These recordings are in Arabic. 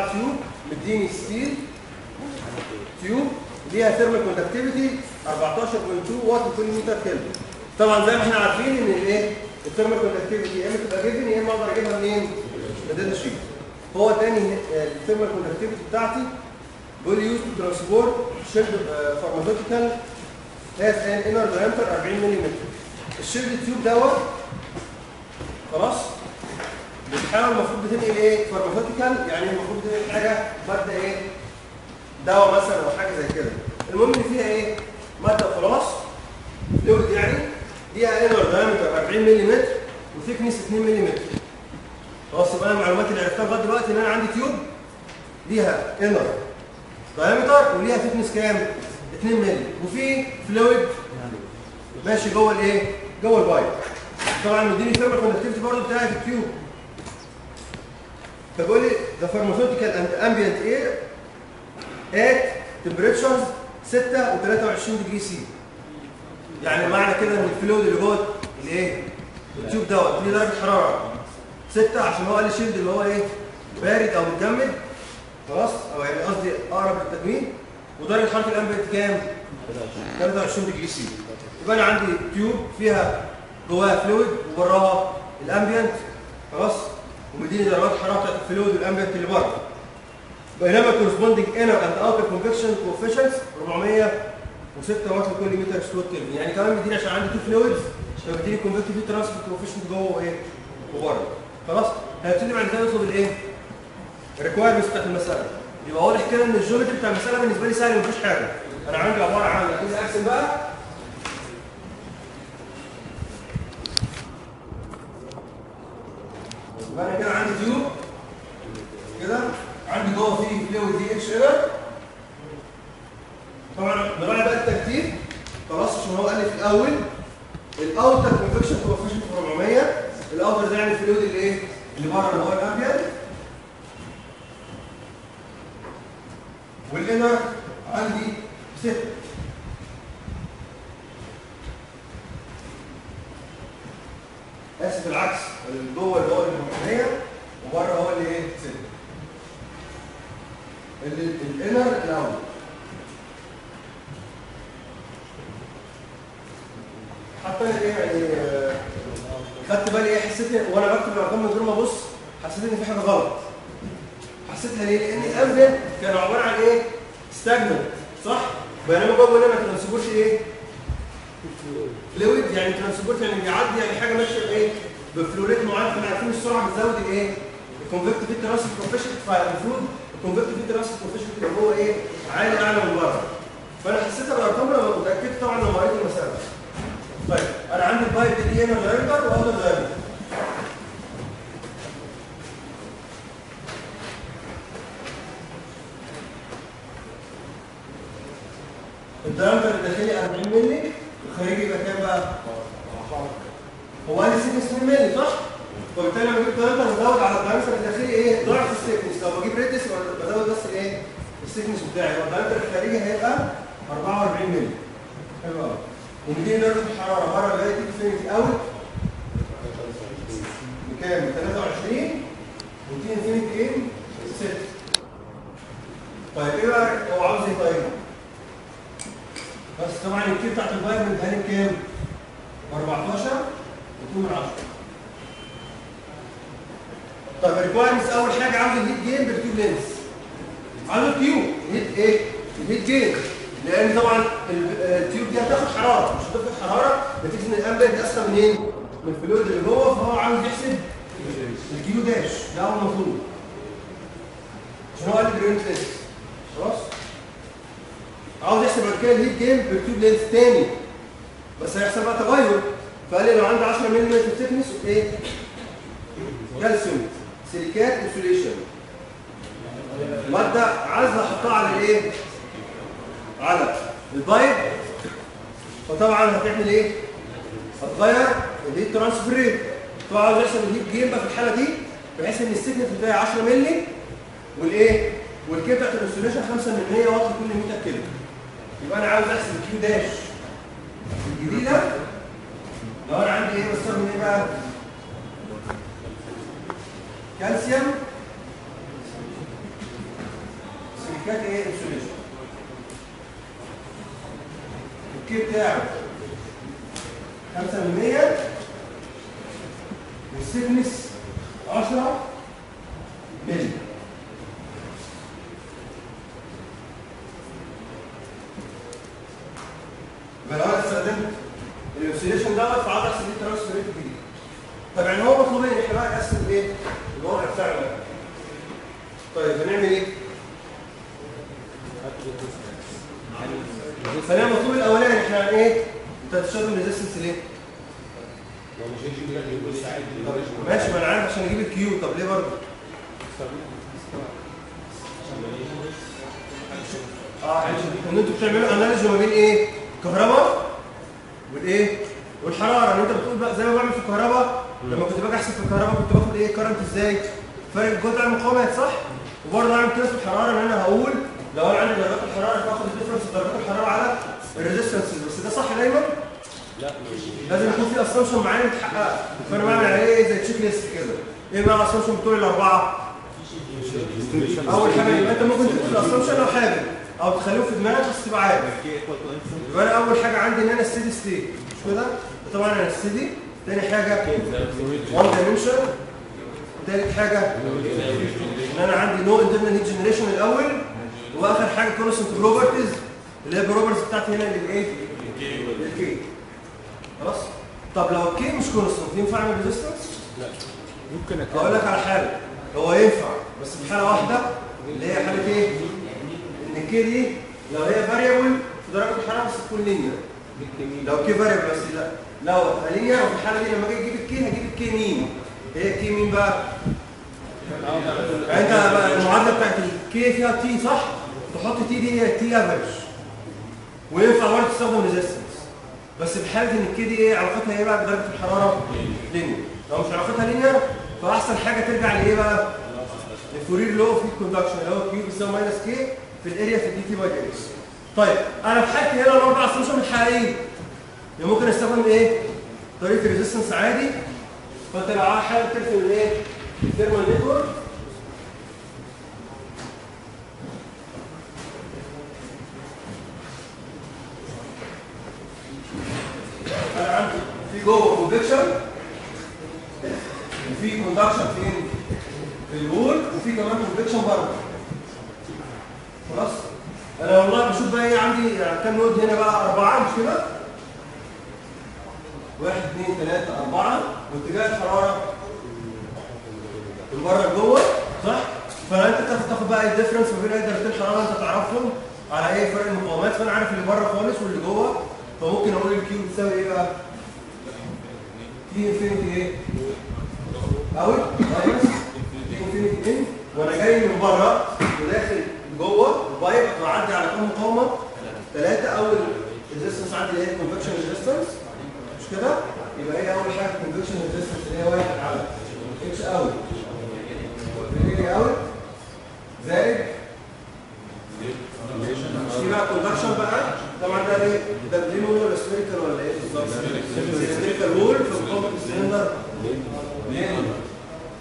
tube مديني steel. tube ليها thermal conductivity 14.2 واط لكل متر كلفن طبعا زي ما إحنا عارفين إن الايه؟ ال thermal conductivity يا إما تبقى given يا إما أقدر أجيبها منين؟ من data sheet هو تاني ال thermal conductivity بتاعتي. بيقول used to transport chilled pharmaceutical has an inner diameter 40 ملم ال chilled tube دوت خلاص؟ بتحاول المفروض بتنقل إيه؟ pharmaceutical يعني المفروض بتنقل حاجة مادة إيه؟ دواء مثلا أو حاجة زي كده. المهم إن فيها إيه؟ مادة خلاص. لود يعني ليها inner diameter 40 ملم و thickness 2 ملم خلاص يبقى أنا المعلومات اللي عرفتها لغاية دلوقتي إن أنا عندي tube ليها inner diameter وليها thickness كام؟ 2 ملم وفي fluid ماشي جوه الإيه؟ جوه ال pipe طبعا مديني thermal conductivity برضه بتاعت ال tube فبيقول لي pharmaceutical and ambient air at temperatures 6 و23 degree C يعني معنى كده إن ال fluid اللي جوه الايه ال tube دوت ليه درجة حرارة. 6 عشان هو قال chilled اللي هو إيه؟ بارد أو متجمد. خلاص أو يعني قصدي أقرب للتجميد. ودرجة حرارة ال ambient كام؟ 23 degree C يبقى أنا عندي tube فيها جواها fluid وبراها ال ambient خلاص؟ ومديني درجات حراره بتاعت ال fluid وال ambient اللي بره بينما corresponding inner and outer convection coefficients 406 واط لكل متر سكوت كلفن يعني كمان مديني عشان عندي two fluids فبديني convective transfer coefficient جوه وايه وبره خلاص؟ هنبتدي بعد كده نطلب الإيه؟ ال requirements بتاعت المسألة. يبقى واضح كده إن ال geometry بتاع المسألة بالنسبة لي سهل مفيش حاجة. أنا عندي عبارة عن ارسم بقى. يبقى أنا كده عندي tube كده عندي جوه فيه fluid دي اتش ايرر طبعا نراعي بقى الترتيب خلاص عشان هو قال لي في الأول. ال outer convection coefficient 400 الأوتر ده يعني الفلويد اللي إيه؟ اللي بره اللي هو الأبيض. والإنر عندي 6 dash ده هو المطلوب عشان هو قال لي per unit length خلاص؟ عاوز يحسب بعد كده ال heat gain per tube length تاني. بس هيحصل بقى تغير فقال لي لو عندي 10 ملم thickness إيه؟ calcium silicate insulation. مادة عايزه أحطها على الايه؟ على ال pipe. فطبعا هتعمل إيه؟ هتغير ال heat transfer rate عاوز يحسب الهيت جيم بقى في الحالة دي. بحيث إن السيجنال بتاعي 10 مللي والإيه؟ وال k بتاعت ال insulation 5 من 100 واط كل 100 كيلو. يبقى أنا عاوز احسب q dash الجديدة؟ لو أنا عندي إيه بستخدم إيه بقى؟ calcium. silicate إيه؟ insulation ال k بتاعه 5% وال thickness 10 مللي يبقى أنا استخدمت ال insulation دوت احسب heat transfer rate جديد طب يعني هو مطلوب ان إحنا بقى نقسم إيه الوضع بتاعنا. طيب هنعمل إيه؟ خلينا المطلوب الأولاني إحنا إيه؟ انت هتستخدم resistance ليه؟ ماشي ما أنا عارف عشان أجيب ال q طب ليه برضه؟ آه إن أنتوا بتعملوا analogy ما بين إيه؟ الكهرباء والايه؟ والحرارة ان أنت بتقول بقى زي ما بعمل في الكهرباء لما كنت باجي أحسب في الكهرباء كنت باخد إيه current إزاي؟ فرق الجهد على المقاومات صح؟ وبرضه أعمل كده في الحرارة ان أنا هقول لو أنا عندي درجات الحرارة باخد ال difference درجات الحرارة على ال resistance بس ده صح دايما؟ لازم يكون في assumption معين متحققه فأنا بعمل عليه إيه زي check list كده. إيه بقى ال assumption بتوع الأربعة؟ أول حاجة يبقى أنت ممكن تكتب ال assumption لو حابب أو تخليه في دماغك بس تبقى عارف. يبقى أنا أول حاجة عندي إن أنا steady state مش كده؟ طبعا أنا steady تاني حاجة 1 dimension تالت حاجة إن أنا عندي no internal heat generation الأول. وآخر حاجة constant properties اللي هي ال properties بتاعتي هنا للايه؟ لل k خلاص؟ طب لو ال k مش constant ينفع اعمل resistance؟ ممكن أقول لك على حاجة هو ينفع بس في حالة واحدة اللي هي حالة إيه؟ إن ال k دي لو هي variable في درجة الحرارة بس تكون linear لو k variable بس لا لو linear وفي الحالة دي لما أجي أجيب ال k هجيب ال k mean؟ هي ال k mean بقى؟ يعني أنت المعادلة بتاعت ال k فيها T صح؟ تحط T دي هي T average وينفع برضه تستخدم resistance بس في حاله إن ال k دي إيه علاقتها إيه بقى بدرجة الحرارة؟ linear لو مش علاقتها linear فأحسن حاجة ترجع لإيه بقى؟ الفورير لو في ال conduction اللي هو q بيساوي minus k في ال area في ال dT by dx طيب أنا في حالتي هنا الأربع assumption الحقيقيين يبقى ممكن أستخدم إيه؟ طريقة resistance عادي فأنت لو حاجة ترسم الايه؟ ال thermal network أنا عندي في جوه convection وفي conduction؟ في ال wall وفي كمان convection بره خلاص أنا والله بشوف بقى إيه عندي كام node هنا بقى أربعة مش كده؟ واحد اثنين ثلاثة أربعة واتجاه الحرارة من بره لجوه صح؟ فانت تاخد بقى ال difference ما بين اي درجتين الحرارة أنت تعرفهم على إيه فرق المقاومات فأنا عارف اللي بره خالص واللي جوه فممكن أقول ال q بتساوي إيه بقى؟ T infinity إيه؟ out minus T infinity in وأنا جاي من بره وداخل جوه ال pipe معدي على كام مقاومه؟ ثلاثة اول resistance عندي اللي هي ال convection resistance مش كده؟ يبقى إيه اول حاجة ال convection resistance اللي هي واحد على اتش اوت إيه اوت زائد في بقى conduction بقى طبعا ده إيه ده plane wall ولا spherical ولا إيه بالظبط spherical wall فبقوم ال cylinder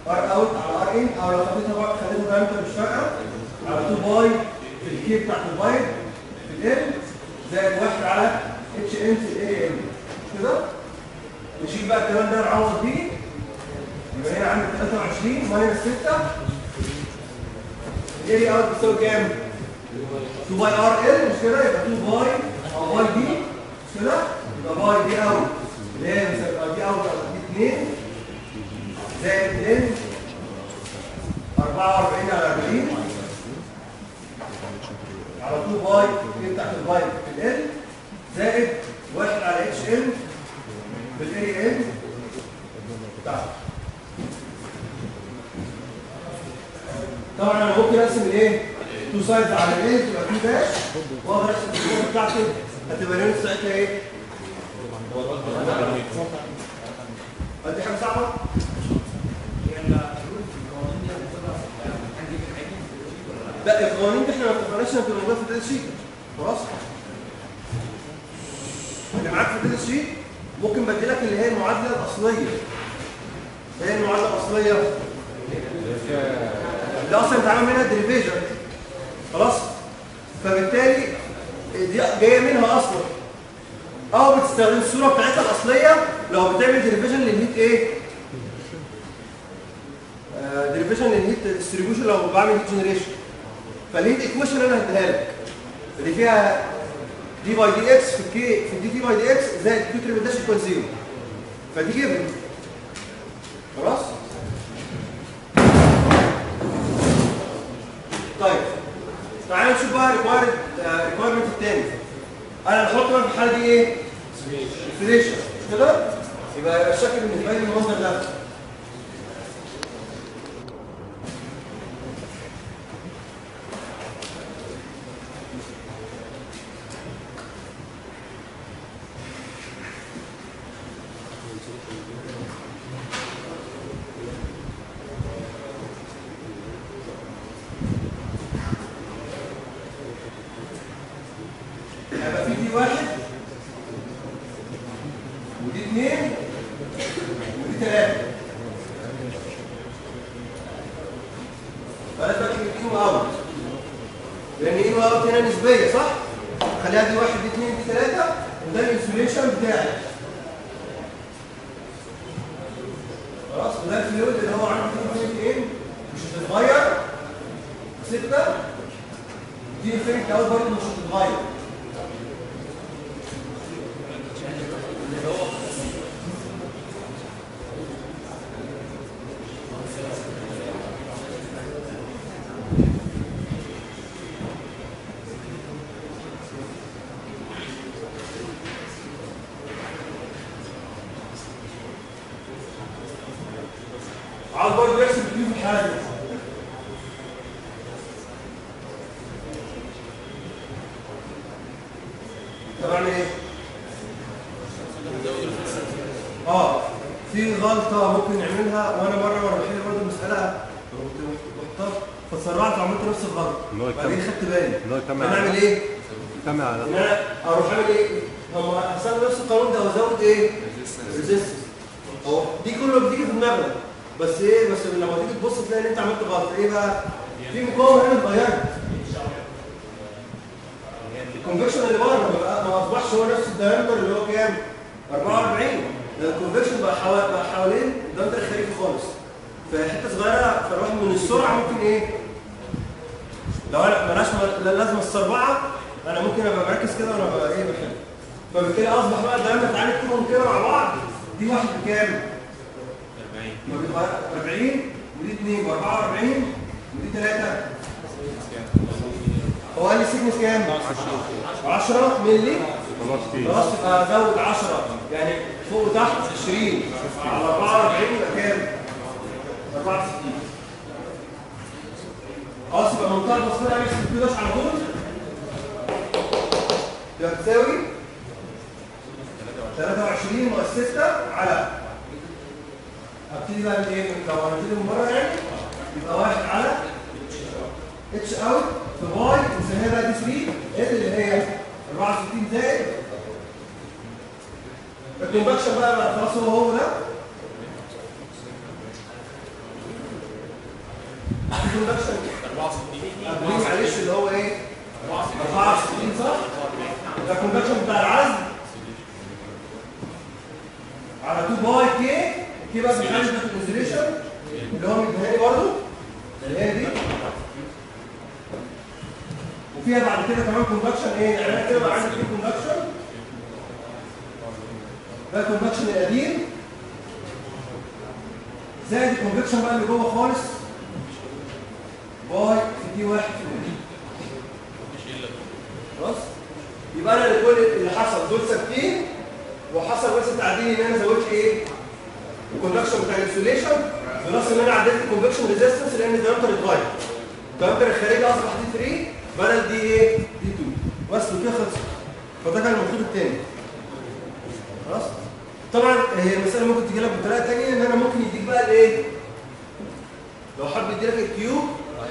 r out على r in أو لو خليتها بقى خليتها diameter مش فارقه على 2 pi في ال k بتاعت ال pipe في L زائد واحد على اتش ان في ال A in مش كده نشيل بقى الكلام ده نعوض بيه يبقى هنا عندي 23 minus 6 الاريا اوت بتساوي كام؟ 2 باي آر إل مش كده يبقى 2 باي أو باي دي مش كده يبقى باي دي أوت. اللي هي بتساوي دي أوت أو دي 2 زائد 2 44 على 40 على 2 باي دي بتاعت الباي في إل. زائد 1 على إتش إل في الاريا إل. بتاعته طبعا أنا ممكن ارسم الايه؟ تو سايدز على الايه تبقى في داش ارسم الكوره بتاعتي هتبقى اليونت ساعتها إيه؟ دي حاجة صعبه؟ لا القوانين دي إحنا ما اتفقناش تبقى موجوده في الداتا شيت خلاص؟ اللي معاك في الداتا شيت ممكن بديلك اللي هي المعادلة الأصلية. هي المعادلة الأصلية. اللي أصلا اتعمل منها ال derivation خلاص؟ فبالتالي دي جاية منها أصلا. أو بتستخدم الصورة بتاعتها الأصلية. لو بتعمل derivation لل heat إيه؟ derivation لل heat distribution لو بعمل heat generation فال heat equation أنا هديها لك اللي فيها d by dx في ال K في ال dT by dx زائد q triple dash equal zero فدي given خلاص؟ طيب. تعالى نشوف بقى required requirement الثاني أنا هحط في الحالة دي إيه؟ insulation مش كده؟ يبقى يبقى الشكل بالنسبة لي المنظر ده 40 40 ودي 2 ب 44 ودي 3 هو قال لي سيجنس كام؟ 10 مللي خلاص يبقى ازود 10 يعني فوق وتحت 20 على 44 يبقى كام؟ 64 خلاص يبقى منطقة اعمل سكيولاش على طول. تبقى تساوي 23 ناقص 6 على هبتدي بقى من إيه؟ لو هنبتدي من بره يعني؟ يبقى واحد على h out في pi نسميها بقى D 3 L اللي هي؟ 64 زائد. ال conduction بقى, خلاص هو هو ده. ال conduction 64 معلش اللي هو إيه؟ 64 صح؟ ده ال conduction بتاع العزل. على 2 pi K K بقى بيخلي ده ال insulation اللي هو مديهاني برضه اللي هي دي. وفيها بعد كده كمان conduction إيه يعني أنا كده بقى عندي في conduction ده ال conduction القديم. زائد ال convection بقى اللي جوه خالص. pi في D واحد. في خلاص؟ يبقى أنا كل اللي حصل دول ثابتين وحصل بس تعديل إن أنا زودت إيه؟ ال conduction بتاع ال insulation plus ان أنا عدلت ال convection resistance لأن ال diameter اتغير ال diameter الخارجي اصبح D 3 بدل D إيه؟ D 2 بس وكده خلص. فده كان المطلوب الثاني خلاص؟ طبعا هي المسألة ممكن تجي لك بطريقة ثانية إن أنا ممكن يديك بقى الإيه؟ لو حب يديلك الكيو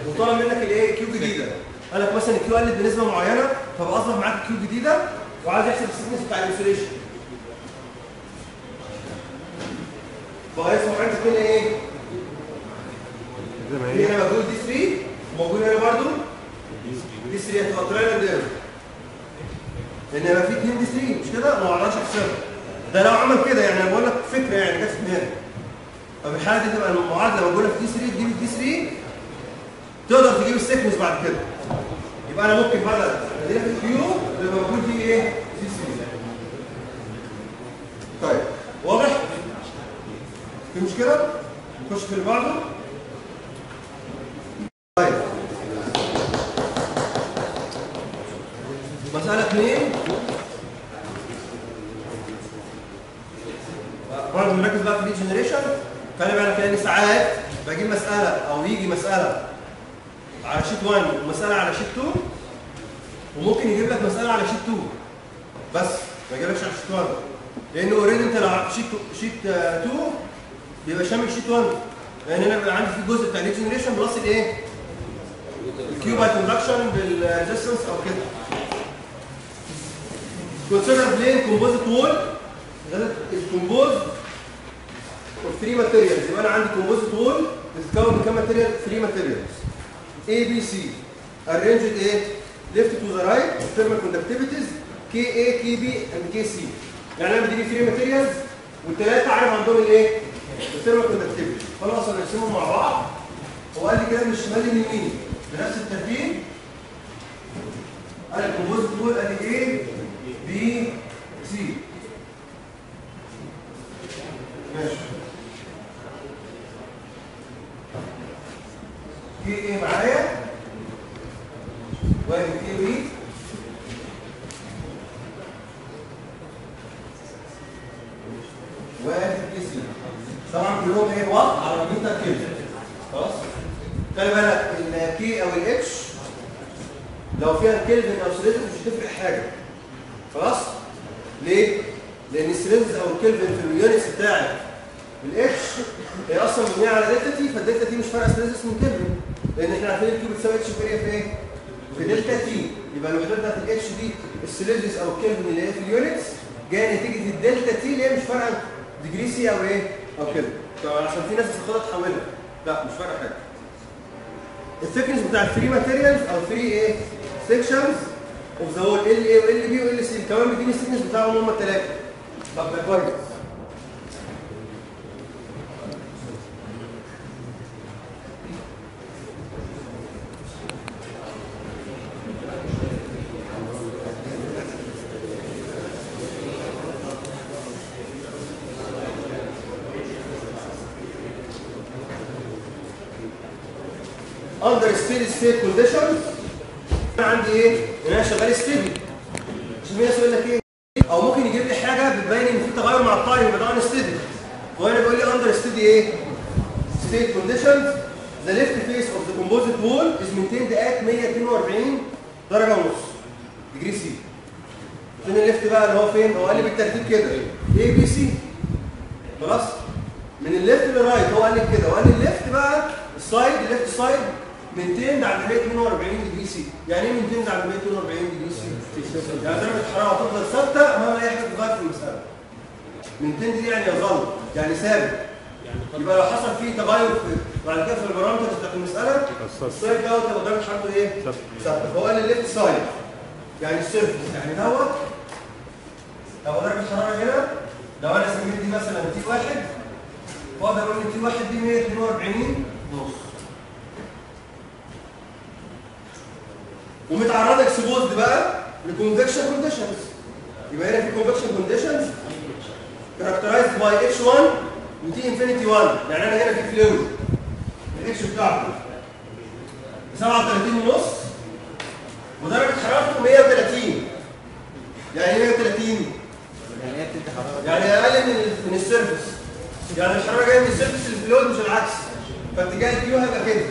وطلب منك الإيه؟ كيو جديدة. قال لك مثلا الكيو قلت بنسبة معينة فبقى أصبح معاك كيو جديدة وعايز يحسب السيكنس بتاع الانسوليشن فهيصبح عندك هنا إيه؟ زي ما هي. هنا موجود دي 3 وموجود هنا برضو؟ دي 3 هتبقى طريقه قدام ان يبقى في 2 دي 3 مش كده؟ ما أعرفش احسبها ده لو عمل كده يعني أنا بقول لك فكرة يعني جت في دماغي. ففي الحالة دي تبقى المعادلة موجوده في D 3 تجيب ال D 3 تقدر تجيب ال thickness بعد كده. يبقى أنا ممكن بدل ادينا في ال Q يبقى موجود فيه إيه؟ D 3 طيب واضح؟ في مشكله؟ نخش في اللي بعده طيب. مسألة اثنين برضه نركز بقى في الدي جنريشن خلي بالك لأن ساعات بجيب مسألة أو يجي مسألة على sheet 1 ومسألة على sheet 2 وممكن يجيب لك مسألة على sheet 2 بس ما يجيبلكش على sheet 1 لأن already انت لو sheet sheet 2 بيبقى شامل sheet 1 لأن أنا بيبقى عندي في جزء بتاع ال derivation plus الايه؟ ال Q by conduction بال resistance أو كده. composite wall. that is composed of three materials. يبقى أنا عندي composite wall بتتكون من كام material 3 materials. A B C. Arranged إيه left to the right. Thermal conductivities. K A K B and K C. يعني أنا بديني 3 materials. والثلاثه عارف عندهم الايه ال thermal conductivity خلاص أنا ارسمهم مع بعض. هو قال لي كده من الشمال لليمين. بنفس الترتيب؟ قال الكومبوزيت وول قال لي إيه بي سي ماشي. إيه معايا. واحد كي بي واحد كي سي طبعا كلهم إيه؟ وقت على متر كيلو خلاص؟ خلي بالك ال K أو ال H لو فيها الكلفن أو سيليزيوس مش هتفرق حاجة. خلاص؟ ليه؟ لأن السيليزيوس أو الكلفن في ال units بتاعك ال H هي أصلا مبنية على delta T فال delta T مش فارقه سيليزيوس من كلفن لأن إحنا عارفين ال Q بتساوي H في إيه؟ في إيه؟ في delta T يبقى الوحدات بتاعت ال H دي السيليزيوس أو الكلفن اللي هي في ال units جاية نتيجة ال delta T اللي هي مش فارقه degree C أو إيه؟ أو كده. طبعا عشان في ناس بتاخدها تحولها. لا مش فارقة حاجة. ال thickness بتاع ال three materials أو 3 إيه؟ sections of the wall ال A وال B وال C كمان بيديني ال thickness بتاعهم هم الثلاثه طب ده كويس. ستيت كونديشنز أنا عندي إيه؟ ان شغال ال surface يعني دوت لو درجه الحراره هنا لو أنا سميت دي مثلا T واحد واقدر أقول ان T واحد دي 142 ونص ومتعرضه exposed بقى ل convection conditions يبقى هنا في convection conditions characterized by H 1 و T infinity 1 يعني أنا هنا في fluid ال H بتاعته 37 ونص ودرجه حرارته 130 يعني إيه 130 يعني هي بتدي حراره يعني أقل من من ال surface يعني الحراره جاية من ال surface لل fluid مش العكس فاتجاه ال Q هيبقى كده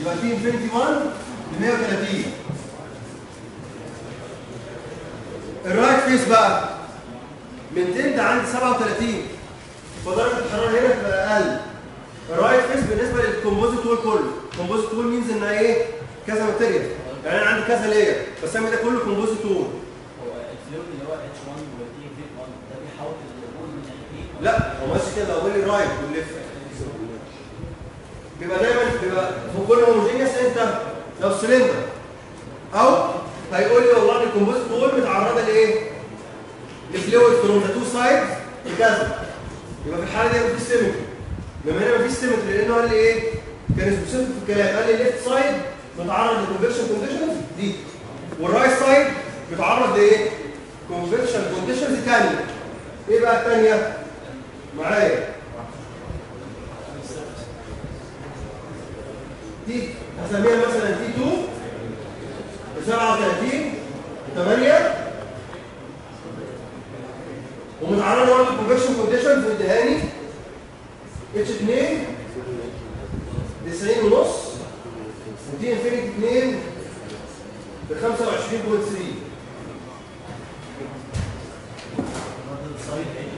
يبقى T infinity 1 ب 130 ال right face بقى من 200 ده عندي 37 فدرجة الحرارة هنا تبقى أقل. الرايت فيس بالنسبة للكومبوزيت وول كله. الكومبوزيت وول مينز ان إيه؟ كذا ماتيريال يعني أنا عندي كذا لاير بسمي ده كله كومبوزيت وول هو اللي هو اتش 1 وتي في 1 ده من ناحيتين لا هو ماشي كده لو لي رايت والليفت بيبقى دايما بيبقى في كل هوموجينيوس انت لو سلندر أو هيقول لي والله الكومبوزيت وول الفلويد فروم ذا تو سايد بكذا يبقى في الحالة دي مفيش symmetry. بما هنا مفيش symmetry لأنه قال لي إيه؟ كان specific في الكلام. قال لي ال left side متعرض ل convection conditions دي. وال right side بيتعرض لإيه؟ convection conditions ثانية إيه بقى الثانية؟ معايا. دي هسميها مثلا T 2 ب 37 8 ومتعرض برضه للكونفكشن كونديشن في الدهاني. اتش 2 90 ونص. ودي انفينيتي 2 ب 25.3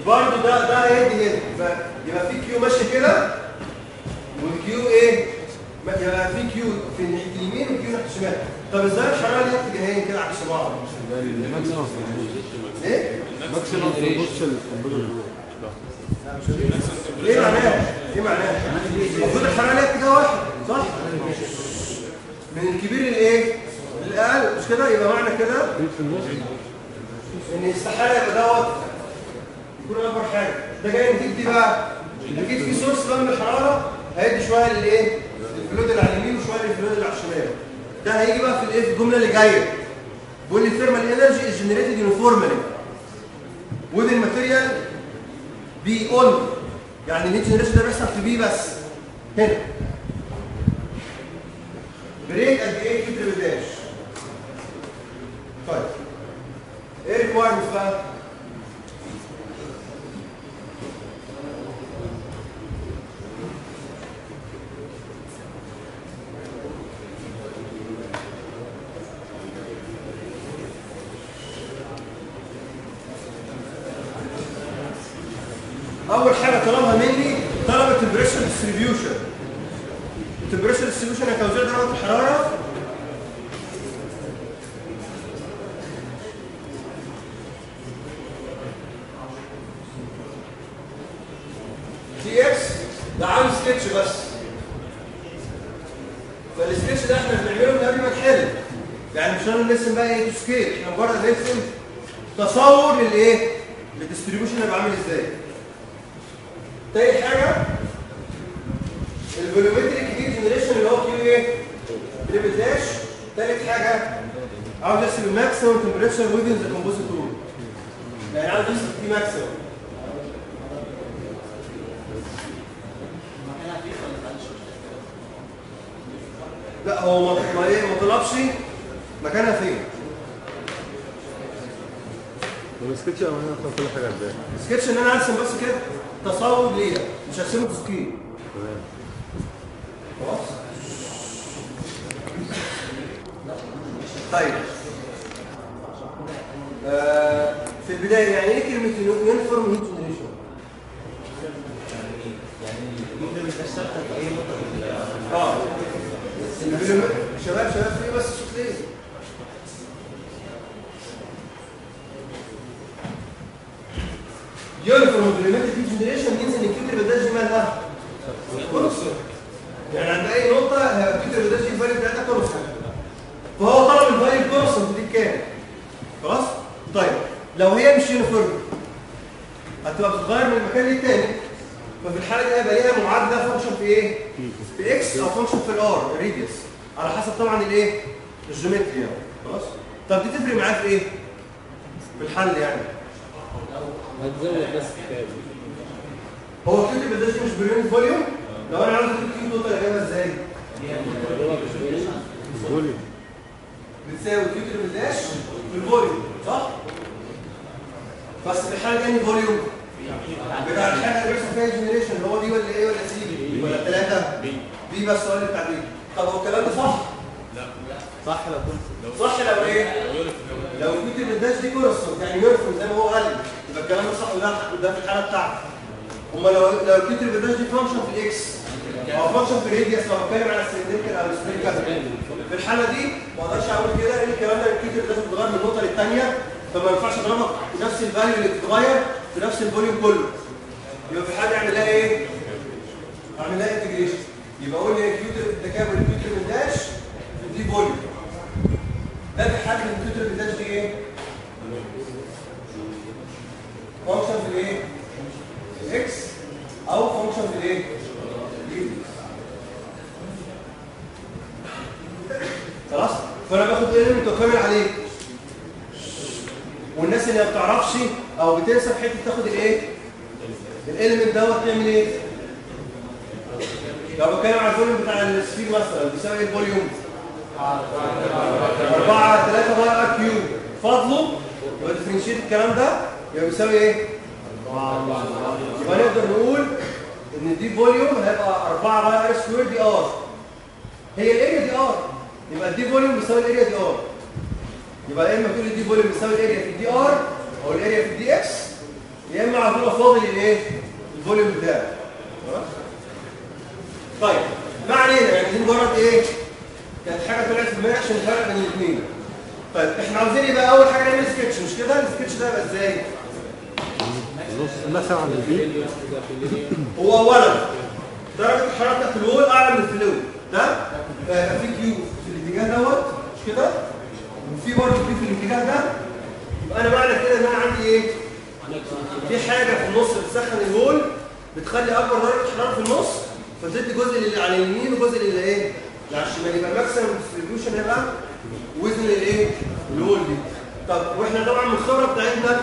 برضه ده ده هيدي يبقى يبقى في كيو ماشي كده. والكيو إيه؟ يبقى في كيو في ناحيه اليمين وكيو ناحيه الشمال طب إزاي الحراره دي اتجاهين كده عكس بعض؟ إيه؟ ماكسيمم في النص القنبله إيه معناها؟ إيه معناها؟ المفروض الحراره ليها اتجاه واحد صح؟ من الكبير للإيه؟ للأقل مش كده؟ يبقى معنى كده إن استحاله يبقى دوت يكون أكبر حاجة ده جاي نتيجه بقى أكيد في سورس بقى من الحرارة هيدي شوية للإيه؟ للفلويد اللي على اليمين وشوية للفلويد اللي على الشمال. ده هيجي بقى في الايه؟ في الجملة اللي جاية. بيقول لي thermal energy is generated uniformly within material بي اون يعني الهيت جنريشن ده بيحصل في بي بس. هنا. بريك قد إيه في تريبل داش طيب. إيه ريكوايرمنتس بقى بكام خلاص؟ طيب لو هي مش يونيفورم هتبقى بتتغير من مكان للتاني. ففي الحالة دي هيبقى ليها معادلة فانكشن في إيه؟ في إكس أو فانكشن في الار الريديوس على حسب طبعا الإيه؟ الجيومتري يعني خلاص؟ طب دي تفرق معايا في إيه؟ في الحل يعني. هتزود بس هو الكيو بداش مش بريون فوليوم لو أنا عاوز أجيب كيو توتال اجيبها إزاي؟ volume بتساوي Q بداش في ال volume صح؟ بس في الحالة دي volume؟ بتاع الحاجة اللي بيحصل فيها generation اللي هو دي ولا A ولا C؟ ولا ثلاثة؟ B بس هو اللي بتاع B طب هو الكلام ده صح؟ صح لو كنت صح لو إيه؟ لو ال Q بداش دي constant يعني uniform زي ما هو قال يبقى الكلام ده صح وده ده في الحالة بتاعتي أمال لو لو ال Q بداش دي function في ال X هو فانكشن في الريديوس لو بتكلم على السينديكال أو السبرينكال في الحالة دي ما أقدرش أقول كده لأن الكلام الكتر لازم تتغير من النقطه للثانيه فما ينفعش اضربها بنفس الفاليو اللي بتتغير في نفس الفوليوم كله يبقى في حاجة أعمل لها إيه؟ أعمل لها انتجريشن يبقى أقول لي الكيوتر ده كام الكيوتر من داش دي فوليوم ده في حاجة الكيوتر من داش دي إيه؟ فانكشن في الإيه؟ X أو function في الإيه؟ خلاص؟ فأنا باخد element واكمل عليه. والناس اللي ما بتعرفش أو بتنسى في حتة تاخد الإيه؟ ال element دوت تعمل إيه؟ لو بتكلم على ال volume بتاع ال sphere مثلا بيساوي إيه ال volume؟ 4 3 pi R cube. فاضله لو differentiate الكلام ده يبقى بيساوي إيه؟ يبقى نقدر نقول إن D volume هيبقى 4 pi R square DR. هي ال area DR؟ يبقى D volume بيساوي ال area DR. يبقى يا إما تقول D volume بيساوي ال area في ال DR أو ال area في ال DX يا إما على طول فاضل الإيه؟ ال volume بتاعه طيب ما علينا يعني دي مجرد إيه؟ كانت حاجة طلعت في دماغي عشان نفرق بين الاثنين طيب إحنا عاوزين إيه بقى أول حاجة نعمل سكتش مش كده؟ السكتش ده يبقى إزاي؟ نص مثلا عند ال B. هو اولا درجة الحراره بتاعت ال wall أعلى من ال fluid ده آه، في Q. في الاتجاه دوت مش كده؟ وفي برضه في الاتجاه ده يبقى أنا معنى كده ان أنا عندي إيه؟ في حاجة في النص بتسخن ال wall بتخلي أكبر درجة حرارة في النص فتدي جزء للي على اليمين وجزء للي إيه؟ اللي على الشمال. يبقى ال maximum distribution هيبقى within ال إيه ال wall دي. طب وإحنا طبعا من الخبرة بتاعتنا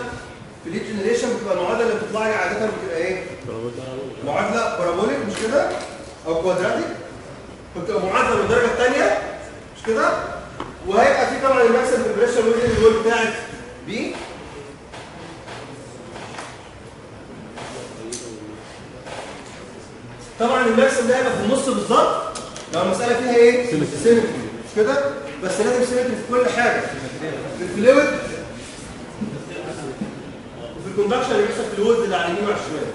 في ال heat generation بتبقى المعادله اللي بتطلع لي عادة بتبقى إيه؟ معادلة parabolic مش كده؟ أو quadratic بتبقى معادلة من الدرجة الثانية كده؟ وهيبقى في طبعا ال maximum temperature within ال wall بتاعت B طبعا ال maximum ده هيبقى في النص بالظبط. لو المسألة فيها إيه؟ symmetry مش كده؟ بس لازم symmetry في كل حاجة. في ال fluid وفي ال conduction اللي بيحصل في ال walls اللي على اليمين وعلى الشمال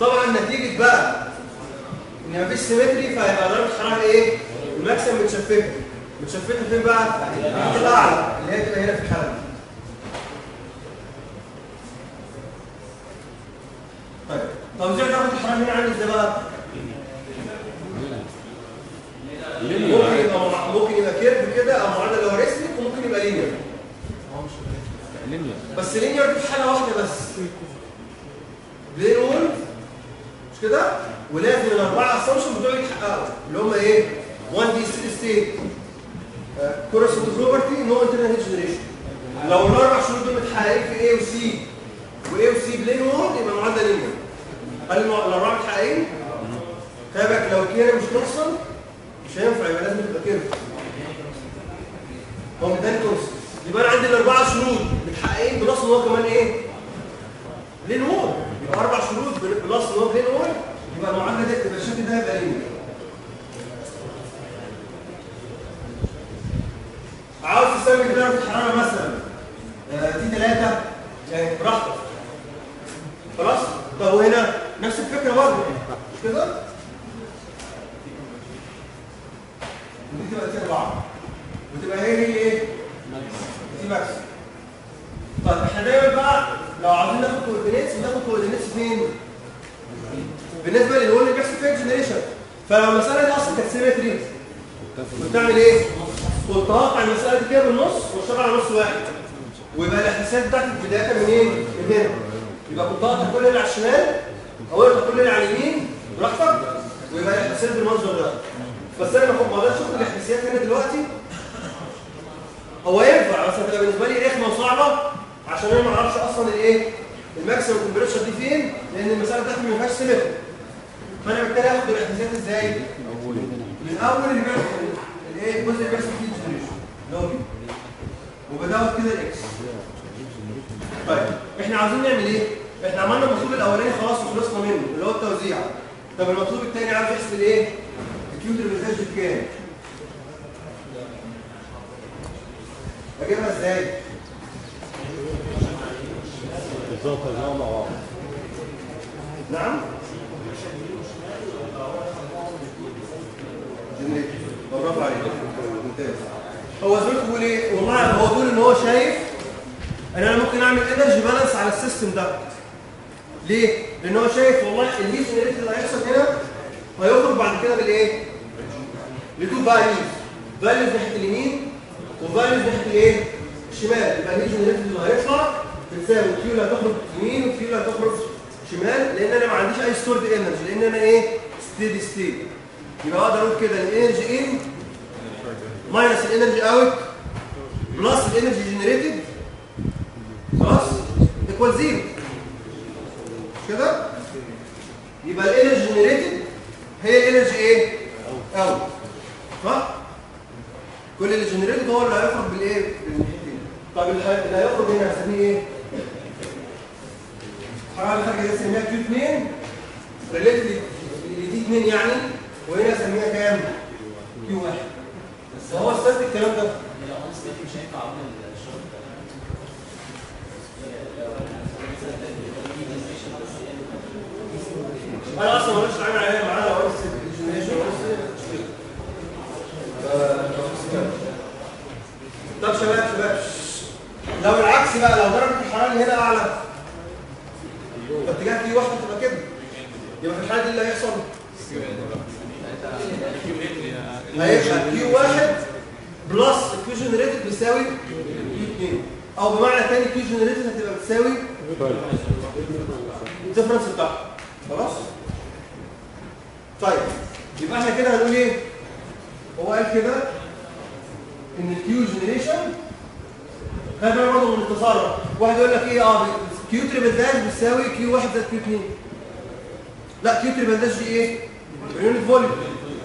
طبعا نتيجة بقى إن مفيش symmetry فهيبقى درجة الحراره إيه؟ الماكسيمم متشفته متشفته فين بقى في الاعلى اللي هي تبقى هنا في الحلقة طيب طب إزاي درجة الحراره هنا عامل إزاي بقى ممكن يبقى ممكن يبقى curve كده أو معادله logarithmic وممكن يبقى linear. بس linear دي في حالة واحدة بس. وول مش كده؟ ولازم الأربعة assumption بتوعي يتحققوا اللي هم إيه؟ 1D steady state constant property no internal heat generation لو الاربع شروط دول متحققين في A و C و A و C plane wall يبقى المعادله linear هل الاربعه متحققين؟ خلي بالك لو كده مش توصل مش هينفع يبقى لازم تبقى كده هو مداني كورس. يبقى أنا عندي الأربعة شروط متحققين plus إن هو كمان إيه؟ plane wall يبقى أربع شروط pl- plus إن هو plane wall يبقى المعادلة دي تبقى الشكل ده يبقى linear عاوز تسمي درجه الحراره مثلا آه، T ثلاثة يعني براحتك خلاص؟ طب وهنا نفس الفكرة برضه مش كده؟ ودي تبقى T أربعة وتبقى هي هي إيه؟ T max طيب إحنا دايما بقى لو عاوزين ناخد coordinates بناخد coordinates فين؟ بالنسبة اللي بيحصل فيها generation فلو المساله دي أصلا كانت symmetry بتعمل إيه؟ كنت هقطع المساله دي كده بالنص واشتغل على نص واحد. ويبقى الاحداثيات بتاعتي بدايه منين؟ من هنا. يبقى كنت هقطع كل اللي على الشمال أو اقطع كل اللي على اليمين براحتك. ويبقى الاحداثيات بالمنظر ده. بس أنا ما أقدرش أشوف الاحداثيات هنا دلوقتي. هو ينفع بس هتبقى بالنسبة لي رخمة وصعبة عشان أنا ما أعرفش أصلا الإيه؟ ال maximum temperature دي فين؟ لأن المسألة بتاعتي ما فيهاش symmetry فأنا بالتالي هاخد الاحداثيات إزاي؟ من بيحصل الإيه؟ الجزء دي وبداوت كده ال X طيب إحنا عاوزين نعمل إيه؟ إحنا عملنا المطلوب الأولاني خلاص وخلصنا منه اللي هو التوزيع طب المطلوب الثاني عاوز يحسب إيه؟ ال Q triple dash بكام؟ أجيبها إزاي؟ بالظبط مع بعض نعم؟ برافو عليك ممتاز هو زميلك بيقول إيه؟ والله هو بيقول إن هو شايف إن أنا ممكن أعمل energy balance على ال system ده ليه؟ لأن هو شايف والله generated اللي هيحصل هنا هيخرج بعد كده بالإيه؟ ل two values values ناحيه اليمين و values ناحيه الإيه؟ الشمال يبقى generated اللي هيطلع بتساوي ال Q اللي هتخرج يمين وال Q اللي هتخرج شمال لأن أنا ما عنديش أي stored energy لأن أنا إيه؟ steady state يبقى أقدر أقول كده ال energy in minus ال energy out plus ال energy generated. خلاص؟ equal zero كده؟ يبقى ال energy generated هي ال energy إيه اوت صح؟ كل اللي جنريتد هو اللي هيخرج بالايه طب اللي هي- اللي هيخرج هنا هنسميه إيه؟ الحراره اللي خارجه دي نسميها كيو 2 ريليتد دي 2 يعني وهنا نسميها كام؟ كيو 1 بس هو أستاذ الكلام ده. لو أنا ستيت مش هينفع اعمل ده أنا أصلا ماليش عامل عليها معانا ولا ولا طب شباب شباب. لو العكس بقى لو درجة الحرارة اللي هنا أعلى. فاتجاه Q واحدة تبقى كده. يبقى في الحالة دي اللي هيحصل. هيبقى Q واحد plus Q generated بيساوي Q 2 أو بمعنى تاني Q generated هتبقى بتساوي ال difference بتاعها خلاص؟ طيب يبقى إحنا كده هنقول إيه؟ هو قال كده إن ال Q generation خلي بالك برضه من الاختصار واحد يقول لك إيه؟ آه Q triple dash بتساوي Q 1 زائد Q 2 لا Q triple dash دي إيه؟ unit volume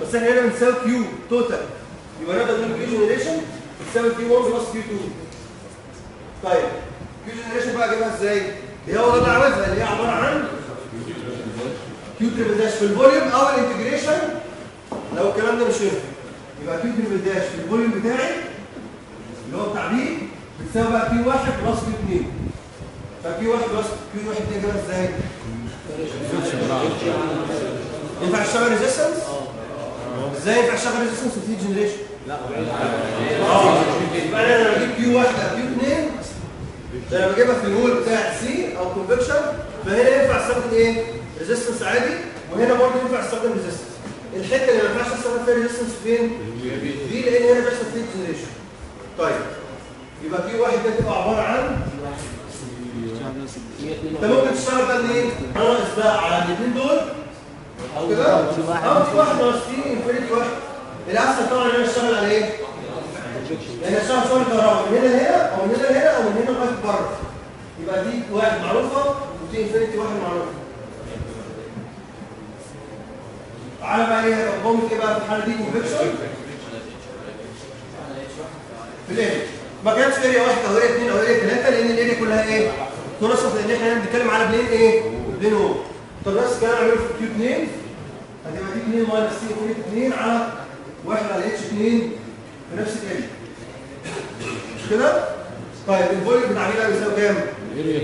بس إحنا هنا بنساوي Q total يبقى نقدر نقول Q generation بتساوي Q 1 plus Q 2 طيب Q generation بقى اجيبها إزاي؟ دي هو اللي عاوزها اللي هي عباره عن Q triple dash في ال volume أو ال integration لو الكلام ده مش ينفع يبقى Q triple dash في ال volume بتاعي اللي هو بتاع B بتساوي بقى Q 1 plus Q 2 ف Q 1 plus Q 1 دي اجيبها إزاي؟ ينفع اشتغل resistance؟ إزاي ينفع اشتغل resistance وفي generation؟ لا آه يبقى أنا لما أجيب Q 1 أو Q 2 ده أنا بجيبها في ال wall بتاع C أو convection فهنا ينفع استخدم إيه؟ resistance عادي وهنا برضه ينفع استخدم resistance الحتة اللي ما ينفعش استخدم فيها resistance فين؟ دي لأن هنا بيحصل فيه generation. طيب يبقى Q 1 ده تبقى عبارة عن انت ممكن تشتغل بقى منين؟ ناقص بقى على الاثنين دول. كده واحد ناقص T infinity واحد الاحسن طبعا ان أنا اشتغل على إيه؟ لأن اشتغل شغل كهرباء من هنا لهنا أو من هنا لهنا أو من هنا لغايه بره يبقى T واحد معروفه و T infinity واحد معروفه تعالى بقى إيه بقى في الحاله دي convection في ال area ما كانش area واحد أو area اثنين أو area ثلاثة لأن ال area كلها إيه؟ تنصف لأن بنتكلم على plane إيه؟ plane wall طب Q 2 هتبقى T 2 minus T infinity 2 على 1 على اتش 2 في نفس الاريا مش كده؟ طيب ال volume بتاع بقى بيساوي كام؟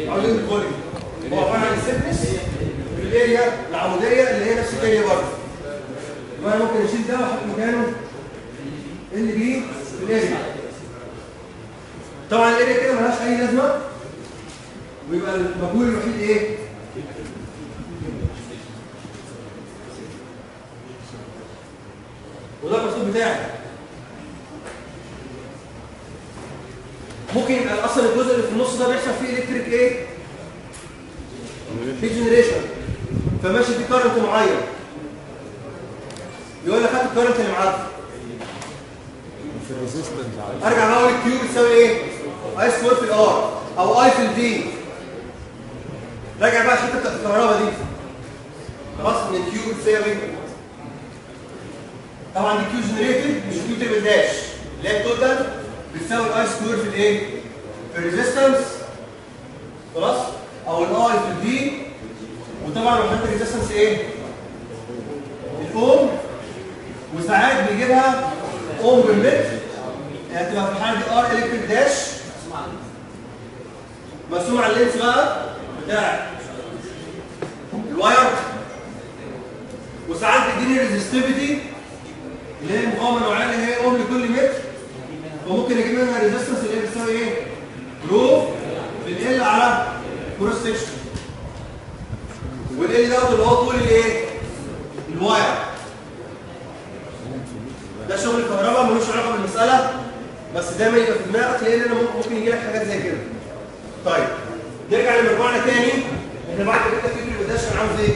عاوزين الفوليوم هو عبارة عن السيرفيس في الاريا العموديه اللي هي نفس ال area برضه يبقى ممكن أشيل ده وأحط مكانه ال L B في ال area طبعا ال area كده ملهاش أي لازمة ويبقى المجهول الوحيد إيه؟ وده المقصود بتاعي. ممكن يبقى أصلا الجزء اللي في النص ده بيحصل فيه electric إيه؟ في generation فماشي في current معين. يقول لك هات ال current اللي معدي أرجع بقى أقول ال Q بتساوي إيه؟ I square في ال R أو I في ال V راجع بقى الحتة بتاعت الكهرباء دي. خلاص إن ال Q بتساوي طبعا دي Q generated مش Q triple dash اللي هي ال total بتساوي ال I square في الايه؟ في ال resistance خلاص أو ال I في ال V وطبعا لو خدت ال resistance إيه؟ الاوم وساعات بيجيبها اوم بالمتر يعني هتبقى في الحاله دي R electric dash مقسوم على ال length بقى بتاع ال wire وساعات بيديني resistivity اللي هي المقاومه اللي هي اوم لكل متر فممكن أجيب منها resistance اللي هي بتساوي إيه؟ rho L على cross section والال دوت اللي هو طول الإيه؟ الواير ده شغل الكهرباء ملوش علاقة بالمسألة بس دايما يبقى في دماغك لأن أنا ممكن يجي لك حاجات زي كده طيب نرجع لمجموعنا تاني إحنا بعد كده في البداش كان عاوز إيه؟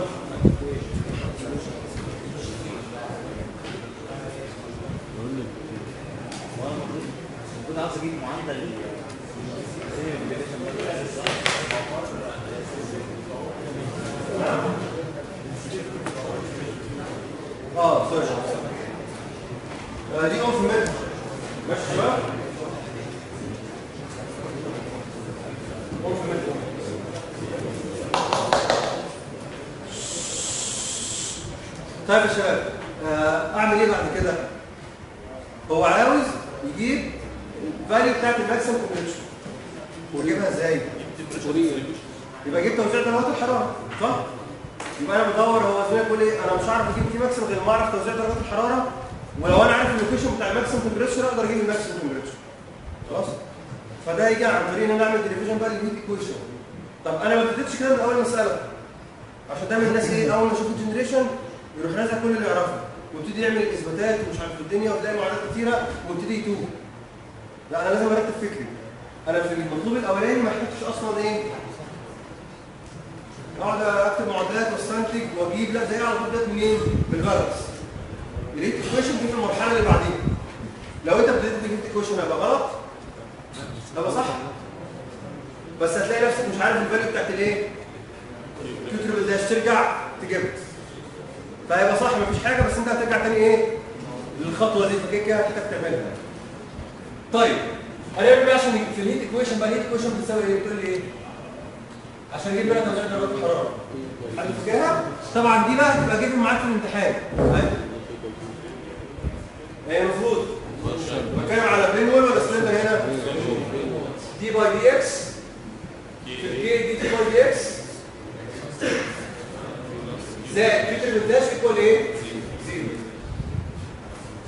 عاوز أجيب التي ماكسيمم طب اجيبها إزاي بقى التي ماكسيمم؟ أجيب معدل آه سوري آه، دي اوف ميد ماشي يا شباب اوف ميد طيب يا شباب آه، أعمل إيه بعد كده؟ هو عاوز يجيب ال value بتاعت ال maximum temperature ويجيبها إزاي؟ يبقى جبت توزيع درجات الحراره صح؟ يبقى أنا بدور هو زي بيقول إيه أنا مش هعرف أجيب T maximum غير ما أعرف توزيع درجات الحرارة ولو أنا عارف ال location بتاع ال maximum temperature أقدر أجيب ال maximum temperature خلاص؟ فده يجي عن طريق إن أنا أعمل derivation بقى لل heat equation طب أنا ما ابتديتش كده من أول مسألة عشان دايما الناس إيه أول ما يشوفوا ال generation يروح نازل كل اللي يعرفه. ويبتدي يعمل الاثباتات ومش عارف الدنيا وتلاقي معادلات كتيرة ويبتدي يتوه لا أنا لازم أرتب فكري. أنا في المطلوب الأولاني ما احتاجش أصلا إيه؟ أقعد أكتب معادلات وأستنتج وأجيب لا ده على طول منين؟ بال balance ال heat equation دي في المرحلة اللي بعدين لو أنت ابتديت بال heat equation هيبقى غلط؟ هيبقى صح؟ بس هتلاقي نفسك مش عارف ال value بتاعت الإيه؟ Q triple dash ترجع تجيبها. فهيبقى صح مفيش حاجة بس انت هترجع تاني إيه؟ للخطوة دي فكده كده هتحتاج تعملها طيب هنعمل بقى عشان في ال heat equation بقى ال heat equation بتساوي إيه؟ بتقول لي إيه؟ عشان أجيب بقى درجات الحراره حد فاكرها؟ طبعا دي بقى تبقى جايبها معاك في الامتحان أيوة. هي المفروض بتكلم على plane wall ولا سلندر هنا؟ d by dx في dT by dx زائد Q triple dash equal إيه؟ zero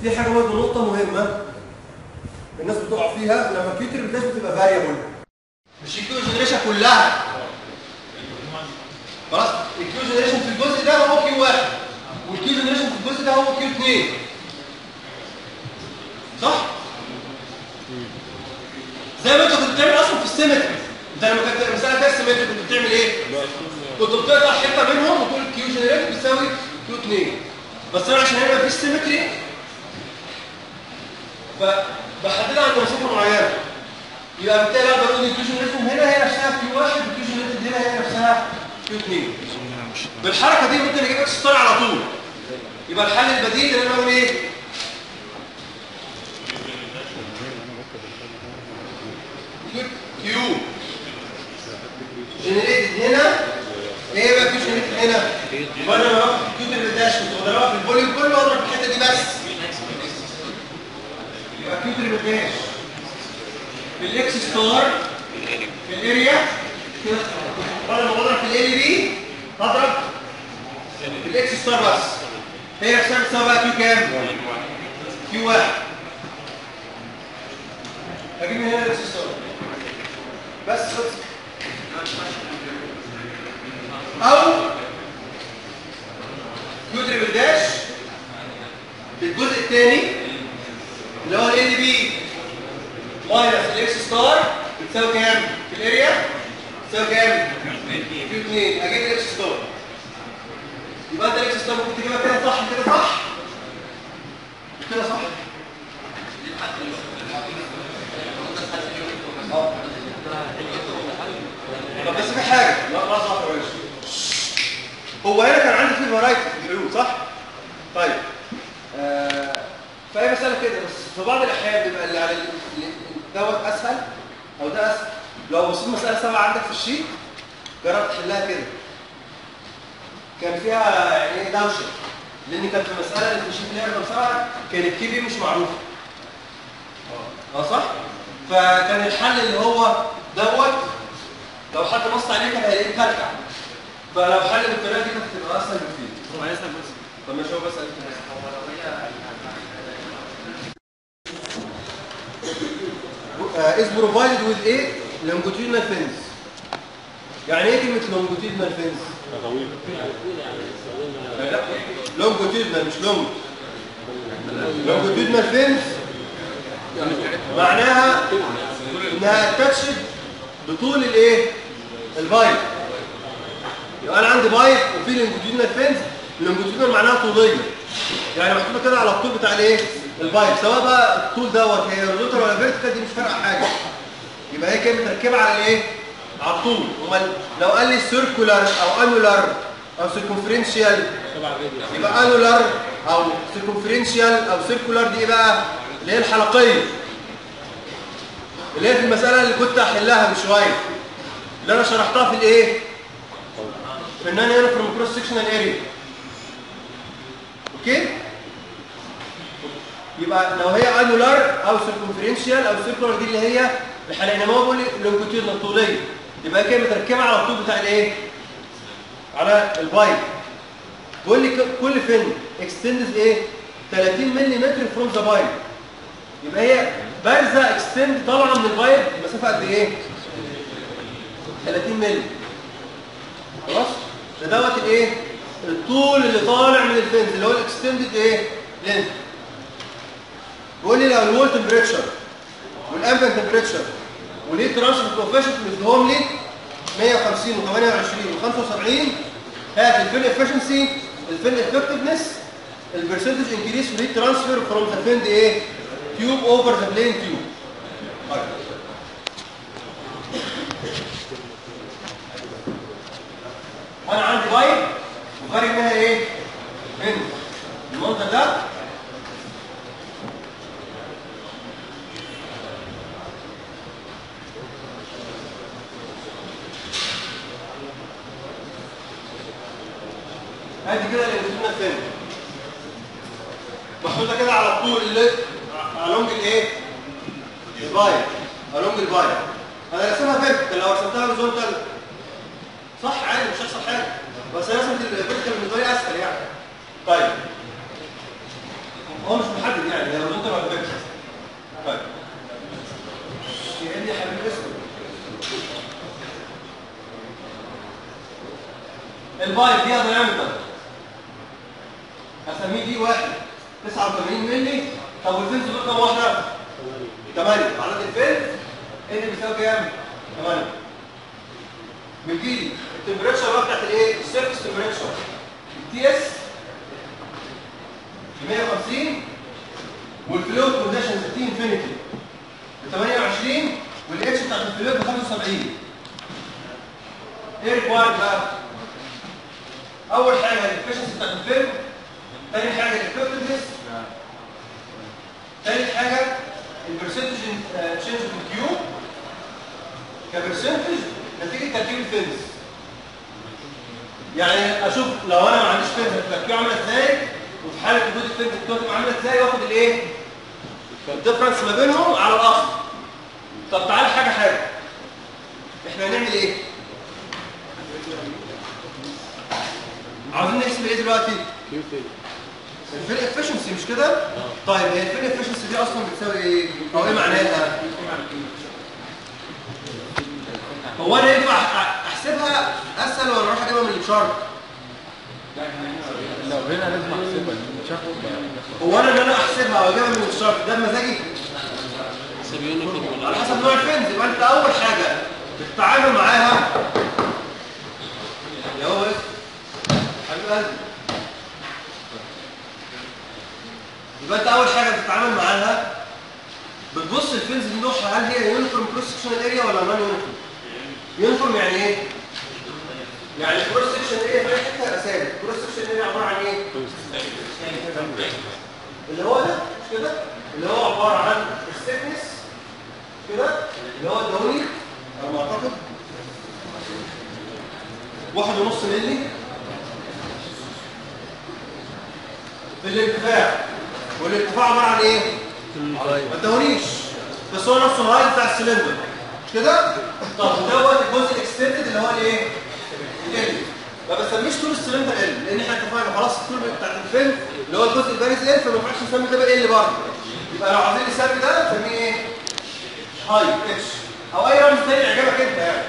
في حاجة برضه نقطة مهمة الناس بتقع فيها لما ال Q triple dash بتبقى variable مش ال Q generation كلها خلاص ال Q generation في الجزء ده هو Q واحد وال Q generation في الجزء ده هو Q اثنين صح؟ زي ما انت كنت بتعمل أصلا في ال symmetry انت لما كانت المسألة فيها ال symmetry كنت بتعمل إيه؟ كنت بتقطع حتة منهم وتقول Q generate بتساوي Q 2 بس أنا عشان هنا مفيش symmetry فبحددها عند مسافه معينة. يبقى بالتالي أقدر أقول ال Q generate هنا هي نفسها Q 1 وال Q generate هنا هي نفسها Q 2 بالحركة دي ممكن أجيب X على طول. يبقى الحل البديل إن أنا أقول إيه؟ Q. generated هنا. بقى Q generated هنا؟ يبقى أنا بروح Q triple كنت بضربها في ال volume كله واضرب في الحتة دي بس. يبقى dash. في ال X star في ال area كده بدل ما بضرب في ال area دي هضرب في ال X star بس. هي نفسها بتساوي بقى Q كام؟ Q واحد. هجيب من هنا ال X star. بس خلص Q triple dash في الجزء الثاني اللي هو L B minus ال X star بتساوي كام؟ في ال area بتساوي كام؟ في 2 أجيب ال X star يبقى أنت ال X star ممكن تجيبها كده صح كده صح؟ كده صح. أه. طب بس في حاجة. لا لا صح يا باشا هو هنا كان عندي في variety في الحلول صح؟ طيب. آه فهي مسألة كده بس في بعض الأحيان بيبقى اللي على دوت أسهل أو ده أسهل. لو بصيت مسألة سبعة عندك في ال sheet جرب تحلها كده. كان فيها يعني إيه دوشة. لأن كانت المساله اللي في ال sheet اللي هي رقم سبعة كان ال K B مش معروفه آه صح؟ فكان الحل اللي هو دوت لو حد نص عليه كان هيلاقيه مكلكع فلو حل بالطريقة دي كانت هتبقى أسهل بكتير هو عايزنا بس طب ماشي هو بس قال كده. هو لو هي is provided with a longitudinal fence يعني إيه كلمة longitudinal fence؟ طويل لا longitudinal مش long longitudinal fence معناها إنها attached بطول الإيه؟ ال pipe يبقى أنا عندي pipe وفي longitudinal fins longitudinal معناها طولية. يعني محطوطة كده على الطول بتاع الايه؟ ال pipe سواء بقى الطول دوت هي horizontal ولا vertical دي مش فارقة حاجة. يبقى هي كده متركبه على الايه؟ على الطول. امال لو قال لي circular أو annular أو circumferential يبقى annular أو circumferential أو circular دي إيه بقى؟ اللي هي الحلقية. اللي هي في المسألة اللي كنت احلها من شوية. اللي أنا شرحتها في الايه؟ ان أنا uniform cross sectional area okay يبقى لو هي annular أو circumferential أو circular دي اللي هي لي longitudinal طوليه يبقى كده متركبه على الطول بتاع الايه على ال pipe بيقول لي كل fin extends إيه 30 ملم from the pipe يبقى هي بارزه extend طالعه من ال pipe مسافه قد إيه 30 ملم خلاص ده دوت الايه؟ الطول اللي طالع من ال fins اللي هو ال extended إيه؟ length بيقول لي لو ال wall temperature وال ambient temperature وال heat transfer coefficient مديهم لي؟ 150 و28 و75 هات ال fin efficiency ال fin effectiveness ال percentage increase في transfer from the finned إيه؟ tube over the plain tube أنا عندي pipe وخارج منها إيه؟ من المنظر ده ادي كده ال longitudinal fin محطوطة كده على اللي along الايه ال pipe. along ال pipe. أنا رسمها vertical لو رسمتها horizontal صح عادي مش هيحصل حاجة. بس رسمت ال vertical بالنسبة لي اسهل يعني. طيب. هو مش محدد يعني هي horizontal ولا vertical طيب. يعني يا حبيبي اسمه. ال pipe دي diameter أسميه D واحد. 89 مللي طب وال fins دول كام واحدة؟ 8 عدد ال fins اللي بيساوي كام؟ 8 بتجيلي ال temperature بقى بتاعت الايه ال surface temperature ال T S 150 وال fluid condition T infinity ب 28 وال H بتاعت ال fluid ب 75 إيه required بقى؟ أول حاجة ال efficiency بتاعت الفيلم. ثاني حاجة ال effectiveness ثالث حاجة ال percentage change في ال Q ك percentage نتيجة تركيب ال fins يعني أشوف لو أنا ما عنديش هتبقى ال Q عاملة إزاي؟ وفي حالة وجود ال Q هتبقى عاملة إزاي؟ واخد الإيه؟ ال difference ما بينهم على الأصل. طب تعالى حاجة حاجة إحنا هنعمل إيه؟ عاوزين نحسب إيه دلوقتي؟ ال fin efficiency مش كده؟ طيب هي ال fin efficiency دي أصلا بتساوي إيه؟ أو إيه؟ معناها هو أنا ينفع أحسبها أسهل ولا أروح أجيبها من ال chart لو هنا لازم أحسبها هو أنا ان أنا أحسبها أو اجيبها من ال chart ده بمزاجي على حسب نوع ال fins يبقى أنت أول حاجة بتتعامل معاها. يا هو حبيب قلبي. يبقى أنت أول حاجة بتتعامل معاها بتبص ال fins دي نوعها هل هي uniform cross section area ولا non uniform uniform يعني إيه؟ يعني cross section area في حتة ثابت cross section area عبارة عن إيه؟ اللي هو ده مش كده؟ اللي هو عبارة عن ال thickness كده؟ اللي هو الدهوني على ما اعتقد واحد ونص مللي. في الارتفاع والارتفاع عبارة عن إيه؟ ما تدهونيش بس هو نفس ال height بتاع السلندر كده؟ طب ودوت الجزء ال extended اللي هو الايه؟ L. ما بسميش طول ال cylinder L لأن إحنا اتفقنا خلاص الطول بتاع الفيلم اللي هو الجزء البارز L فما ينفعش نسمي ده بقى L برضه. يبقى لو عايزين نسمي ده نسميه إيه؟ هاي H. أو أي رمز تاني يعجبك أنت يعني.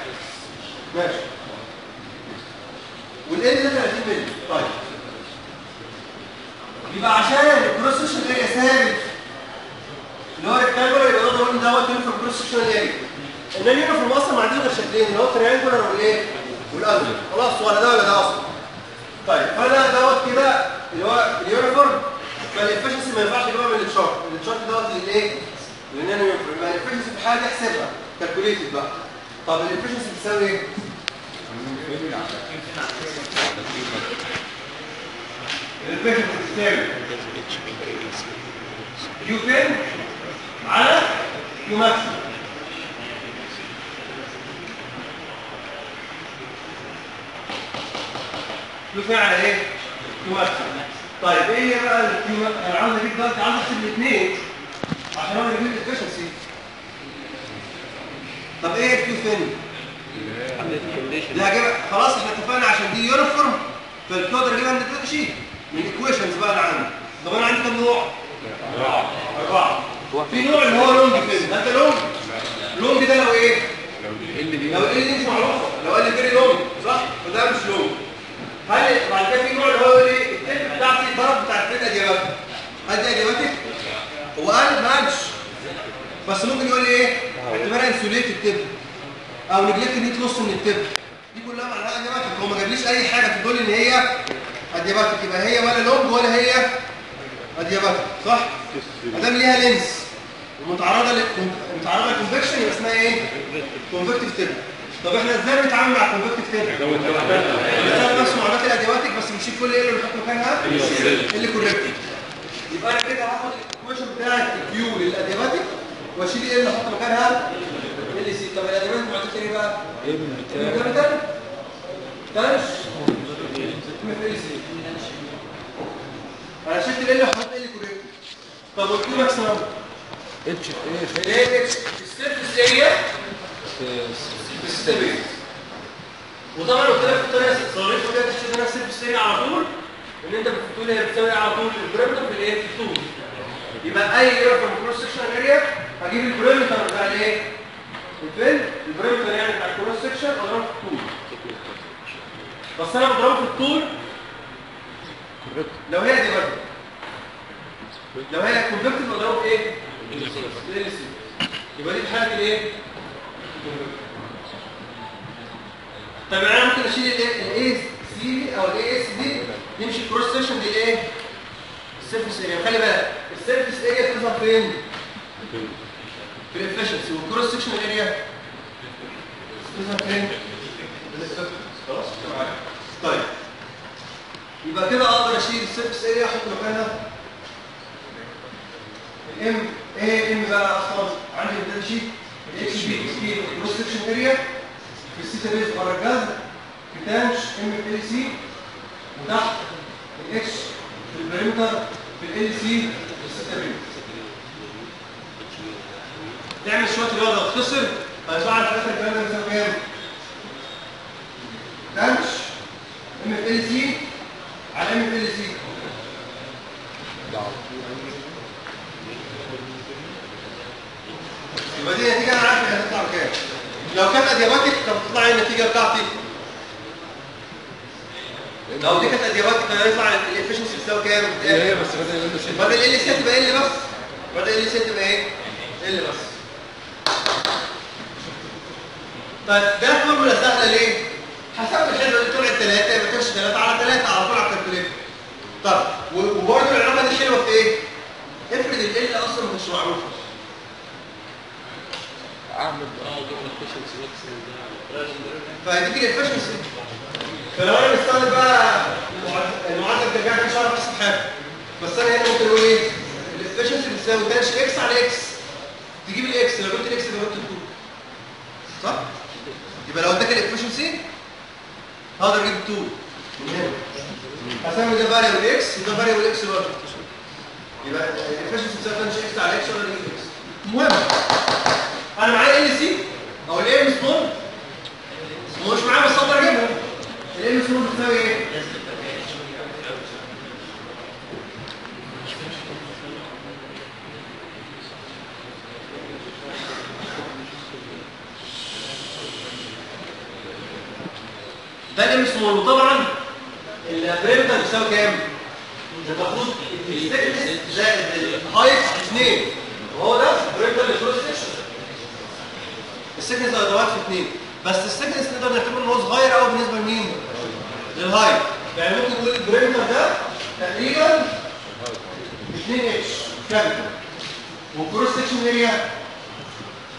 ماشي. وال L ده 30 مللي. طيب. يبقى عشان ال cross section area ثابت. اللي هو rectangular يبقى نقدر إن دوت uniform cross section area ان ال uniform أصلا ما عندوش غير شكلين اللي هو تريانجولار والايه؟ والازرق خلاص ولا ده ولا ده أصلا؟ طيب فانا دوت كده اللي هو ال uniform. فال efficiency ما ينفعش يجيبها من ال chart ال chart دوت للايه؟ uniform يبقى ال efficiency في دي احسبها calculated بقى. طب ال efficiency بتساوي إيه؟ ال efficiency بتساوي Q fin على Q maximum fin على إيه؟ maximum طيب إيه بقى؟ أنا عاوز أجيب دلوقتي عاوز احسب الاثنين. عشان أقدر أجيب ال efficiency. طب إيه ال Q fin؟ دي هجيبها خلاص إحنا اتفقنا عشان دي uniform. فال Q أقدر اجيبها من ال data sheet من ال equations بقى اللي عندي طب أنا عندي كام نوع؟ أربعة. في نوع اللي هو long كده ده أنت long. long ده لو إيه؟ لو L دي مش معروفة. لو قال very long صح؟ فده مش long. هل بعد كده في نوع اللي هو يقول إيه؟ ال tip بتاعتي الضرب بتاع ال tip adiabatic هل دي adiabatic؟ هو قال ما قالش بس ممكن يقول لي إيه؟ اعتبرها insulate ال tip أو neglect ال heat loss من ال tip دي كلها معناها adiabatic هو ما جابليش أي حاجة تدل إن هي adiabatic يبقى هي ولا long ولا هي adiabatic صح؟ ما دام ليها length ومتعرضة ل متعرضة لل convection يبقى اسمها إيه؟ convective tip طب إحنا إزاي بنتعامل مع ال convective tip؟ بنستخدم نفس معلومات ال adiabatic بس بنشيل كل إيه ال L بنحط مكانها؟ ال L corrective يبقى أنا كده هاخد ال equation بتاعت ال Q لل adiabatic واشيل إيه ال L أحط مكانها؟ L C طب ال adiabatic معطيك إيه بقى؟ m L C أنا شلت ال وحطيت ال كوركتيف طب والكيو ماكسيمم اتش إيه إيه السيرفيس اريا الستابيل وطبعا قلت لك الطريقة صريح كده تشتري نفس اريا على طول ان انت بتقول هي بتساوي على طول البريمتر في الايه؟ في الطول. يبقى أي اريا في الكروس سكشن اريا هجيب البريمتر بتاع الايه؟ الفيل البريمتر يعني بتاع الكروس سكشن أضربه في الطول. بس أنا بضربه في الطول. لو هي دي برضه. لو هي convective بضربه إيه؟ يبقى دي في حاله الايه؟ طب أنا ممكن اشيل ال A C أو ال A S دي يمشي cross section دي إيه ال surface area خلي بالك. ال surface area بتظهر فين؟ في ال efficiency وال cross section area بتظهر فين؟ خلاص طيب. يبقى كده أقدر اشيل ال surface area أحط مكانها. ال m إيه m بقى أصلا عندي ال data sheet. الاتش بي في ال cross section area في ال theta base بره الجذر في tanh m في L C وتحت الاتش في ال perimeter في L C في ال theta base تعمل شوية رياضة تختصر هيطلع لك الآخر الكلام ده بيساوي كام؟ tanh m في L C على m في L C يبقى دي نتيجة أنا عارف هتطلع بكام. لو كانت adiabatic كانت تطلع إيه النتيجة بتاعتي؟ لو دي كانت adiabatic كان هيطلع ال efficiency بتساوي كام؟ إيه بس بدل L C تبقى L بس. بدل L C تبقى إيه؟ L بس. طيب ده فورمولا سهلة ليه؟ حسبت الحلوة دي طلعت 3 يبقى تمشي 3 على 3 على طول على ال calculator. طب و- وبرضه العلاقة دي حلوة في إيه؟ افرض ال L أصلا مش معروفة. أعمل ال efficiency فلو أنا مستخدم بقى المعادله بترجع لي شرح نفس الحاجة بس أنا هنا ممكن أقول إيه؟ ال efficiency بتساوي tanh X على X تجيب ال X لو جبت ال X يبقى جبت الطول صح؟ يبقى لو اداك ال efficiency هقدر أجيب الطول من هنا هسمي ده variable X وده variable X برضه. يبقى ال efficiency بتساوي tanh X على X ولا X المهم أنا معايا L C أو ال m small ومش معايا بس أقدر اجيبها ال m small بتساوي إيه ده ال m small وطبعا ال perimeter بيساوي كام المفروض ال thickness زائد ال height 2 وهو ده perimeter لل cross section ال thickness أدوات في اثنين بس ال thickness نقدر نعتبره إن هو صغير قوي بالنسبة لمين؟ لل height يعني ممكن نقول ال perimeter ده تقريبا 2 H. كامل وال cross section area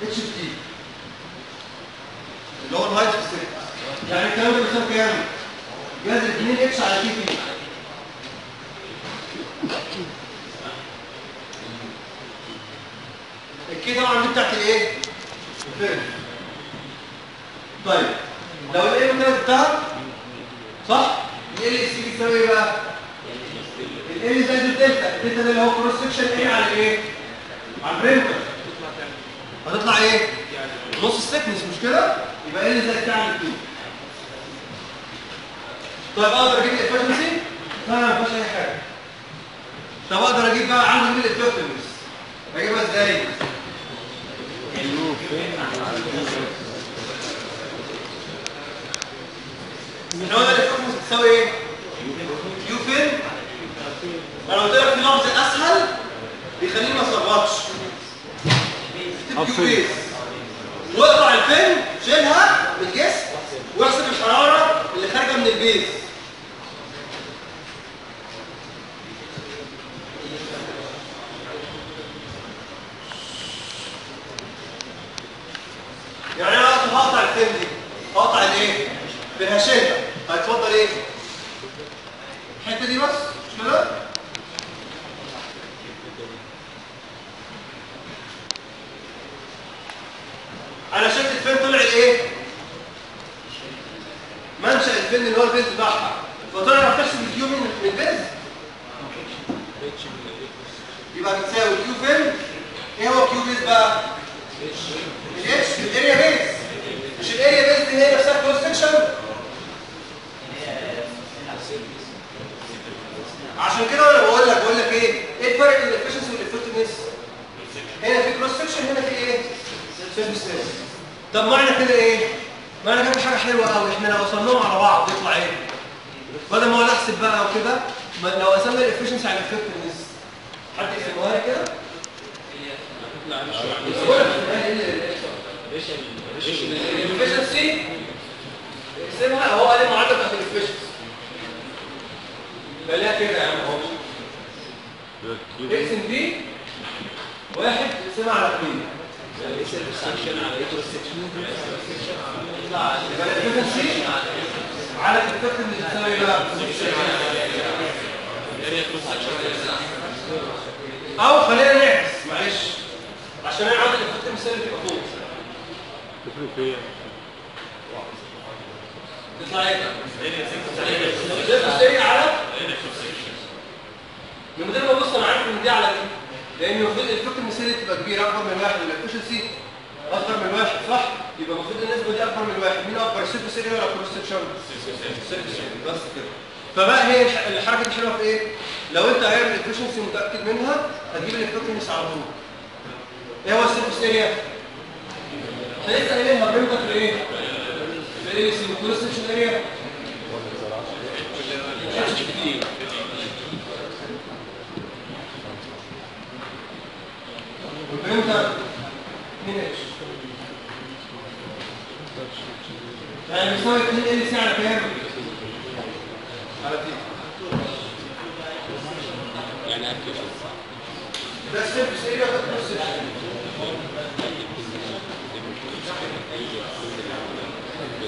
H t. اللي هو ال height ستيت يعني الكلام ده بيساوي كام؟ جذر 2 إتش على تي تي. ال k طبعا دي بتاعت الإيه؟ الفيلم طيب لو الإيه كده بتاعها صح؟ ال سي بتساوي إيه بقى؟ L زائد ال delta ال delta ده اللي هو cross section A على إيه؟ على ال perimeter هتطلع إيه؟ نص ال thickness مش كده؟ يبقى L زائد بتاع ال Q طيب أقدر أجيب ال efficiency؟ لا ما فيهاش أي حاجة طب أقدر أجيب بقى عندي مين ال efficiency؟ أجيبها إزاي؟ إحنا قلنا ال efficiency بتساوي إيه؟ Q fin؟ أنا قلت لك في لفظ أسهل بيخليني ما اكتب Q base واقطع ال fin شيلها من الجسم واحسب الحرارة اللي خارجة من ال base يعني أنا هقطع ال fin دي هقطع الايه؟ بالهشاشة هيتفضل إيه؟ الحتة دي بس؟ مش كده؟ أنا شلت ال fin طلع الايه؟ منشأ ال fin اللي هو ال base بتاعها. فطلع أنا بتحسب ال Q من من ال base يبقى بتساوي Q fin إيه هو Q base بقى؟ ال h ال area base مش ال area base دي هي نفسها cross section عشان كده أنا بقول لك بقول لك إيه؟ إيه الفرق بين ال efficiency وال effectiveness هنا في cross section هنا في إيه؟ surface طب معنى كده إيه؟ معنى كده حاجة حلوة قوي. إحنا لو وصلناهم على بعض يطلع إيه؟ بدل ما اقعد احسب بقى وكده لو قسمنا ال efficiency على ال effectiveness حد يفهمها لي كده؟ إيه اللي- ال efficiency اقسمها هو قال بتاعت ال efficiency بلاها كده يا عم اهو اقسم دي؟ واحد اقسمها على اثنين يبقى ال efficiency على اللي بتساوي إيه؟ بقى أو خلينا نعكس معلش. عشان أنا عاوز الافكت المثالي تبقى فوق على من غير ما ابص أنا عارف ان دي على دي. لأن المفروض الفكر المثالي تبقى كبيرة أكبر من واحد وال efficiency اصغر من واحد صح؟ يبقى المفروض النسبة دي أكبر من واحد. مين أكبر surface area ولا cross section بس كده. فبقى هي الح- الحركة الحلوه في إيه؟ لو أنت عارف ال efficiency متأكد منها هتجيب ال effectiveness على طول. إيه هو ال surface area إحنا لسه قايلينها perimeter إيه؟ إيه cross section area والبريمتر 2 اتش يعني بيساوي 2 ال سي كام؟ يعني أكل ده السيرفيس اريا ده آه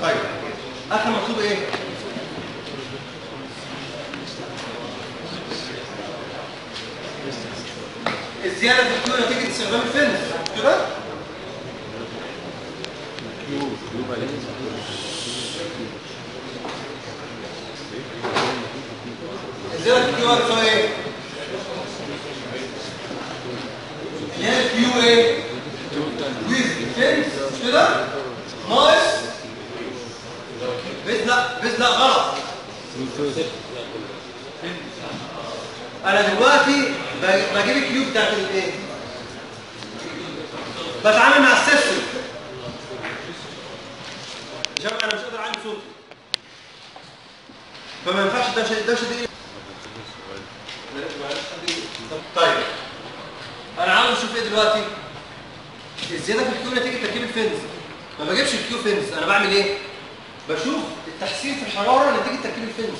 طيب. آخر مطلوب إيه؟ الزيادة في ال Q نتيجة استخدام الفيلم كده؟ الزيادة في ال Q هتساوي إيه؟ اللي هي ال Q إيه؟ كده؟ ناقص بس لا غلط أنا دلوقتي بجيب ال Q بتاعت الايه بتعامل مع ال system. عشان أنا مش قادر اعلي صوتي فما ينفعش الدوشه الدوشه دي طيب. أنا عاوز أشوف إيه دلوقتي؟ الزياده في ال Q نتيجة تركيب ال fins ما بجيبش ال Q fins أنا بعمل إيه؟ بشوف التحسين في الحرارة نتيجة تركيب ال fins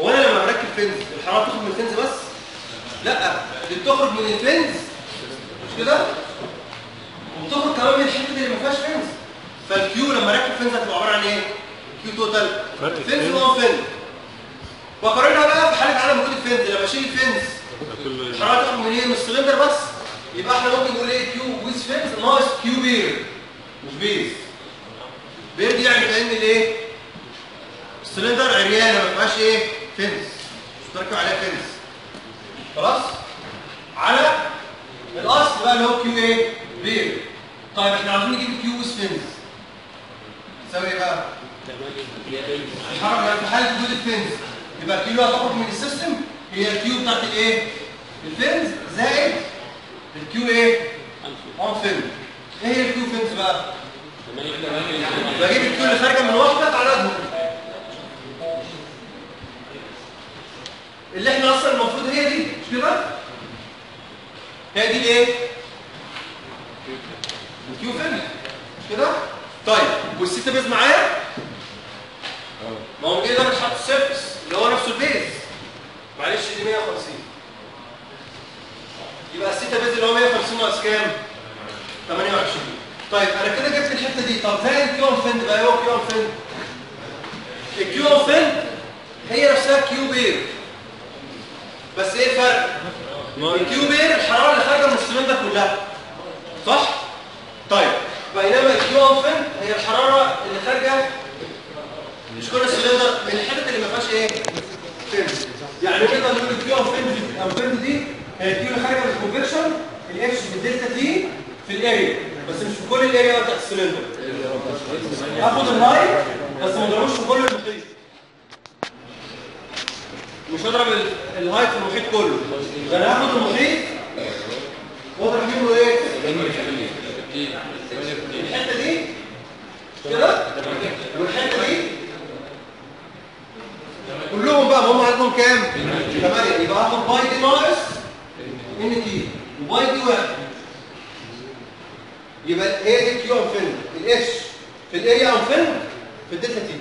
هو أنا لما بركب fins الحرارة بتخرج من ال fins بس؟ لا دي بتخرج من ال fins مش كده؟ وبتخرج كمان من الحته اللي ما فيهاش fins فال Q لما أركب fins هتبقى عبارة عن إيه؟ Q total. fins non fins بقارنها بقى في حالة عدم وجود ال fins لما أشيل ال fins الحرارة تخرج من إيه؟ من السلندر بس. يبقى إحنا ممكن نقول إيه؟ Q with fins ناقص Q bare مش base. bare دي يعني كأن الايه السلندر عريانة ما فيهاش إيه؟ fins مش مركب عليها fins خلاص؟ على الأصل بقى اللي هو Q إيه bare طيب إحنا عاوزين نجيب with fins تساوي إيه بقى؟ الحرارة في حالة وجود ال fins يبقى اللي هتخرج من ال system هي ال Q بتاعت الايه ال fins زائد ال Q إيه unfinned إيه هي ال Q fins بقى؟ بجيب ال Q اللي خارجة من في عددهم اللي إحنا أصلا المفروض هي دي مش كده؟ هي دي الايه ال Q fins مش كده؟ طيب وال theta base معايا؟ ما هو كده مش حاطط ال surface اللي هو نفسه ال base معلش دي 150 يبقى ال theta base اللي هو 150 ناقص كام؟ 28 طيب أنا كده جبت الحتة دي. طب زي ال Q unfinned بقى؟ هو Q unfinned ال Q unfinned هي نفسها Q bare بس إيه الفرق؟ ال Q bare الحرارة اللي خارجة من السلندر كلها. صح؟ طيب بينما ال Q unfinned هي الحرارة اللي خارجة مش كل السلندر من الحتت اللي ما فيهاش إيه؟ fins يعني نقدر نقول ال Q fin unfinned دي هي ال Q اللي خارجة من ال convection ال h في ال delta T في ال area بس مش في كل ال area بتاعت السلندر. اخد الهاي بس ما اضربوش في كل المحيط. مش هضرب ال- الهاي في المحيط كله. أنا هاخد المحيط واضرب منه إيه؟ الحتة دي. كده؟ والحتة دي. كلهم بقى هم عندهم كام؟ 8 يبقى هاخد pi D ناقص n t. و pi D واحد. يبقى هي دي Q unfinned ال h في ال area unfinned في ال delta T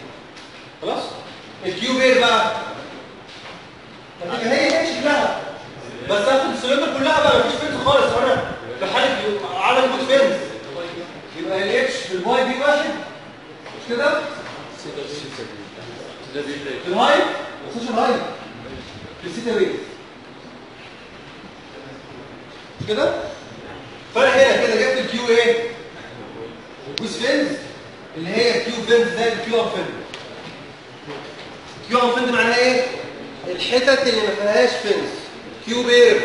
خلاص؟ ال Q bare بقى. هي هي شكلها بس هاخد السلندر كلها بقى مفيش fins خالص. وأنا في حالة عدم وجود fins يبقى الاتش في ال pi D واحد. مش كده؟ في الهاي ما الهاي في ال theta base مش كده؟ فانا هنا. ال Q إيه with fins اللي هي Q fins زائد ال Q unfinned Q unfinned معناها إيه؟ الحتت اللي ما فيهاش fins Q bare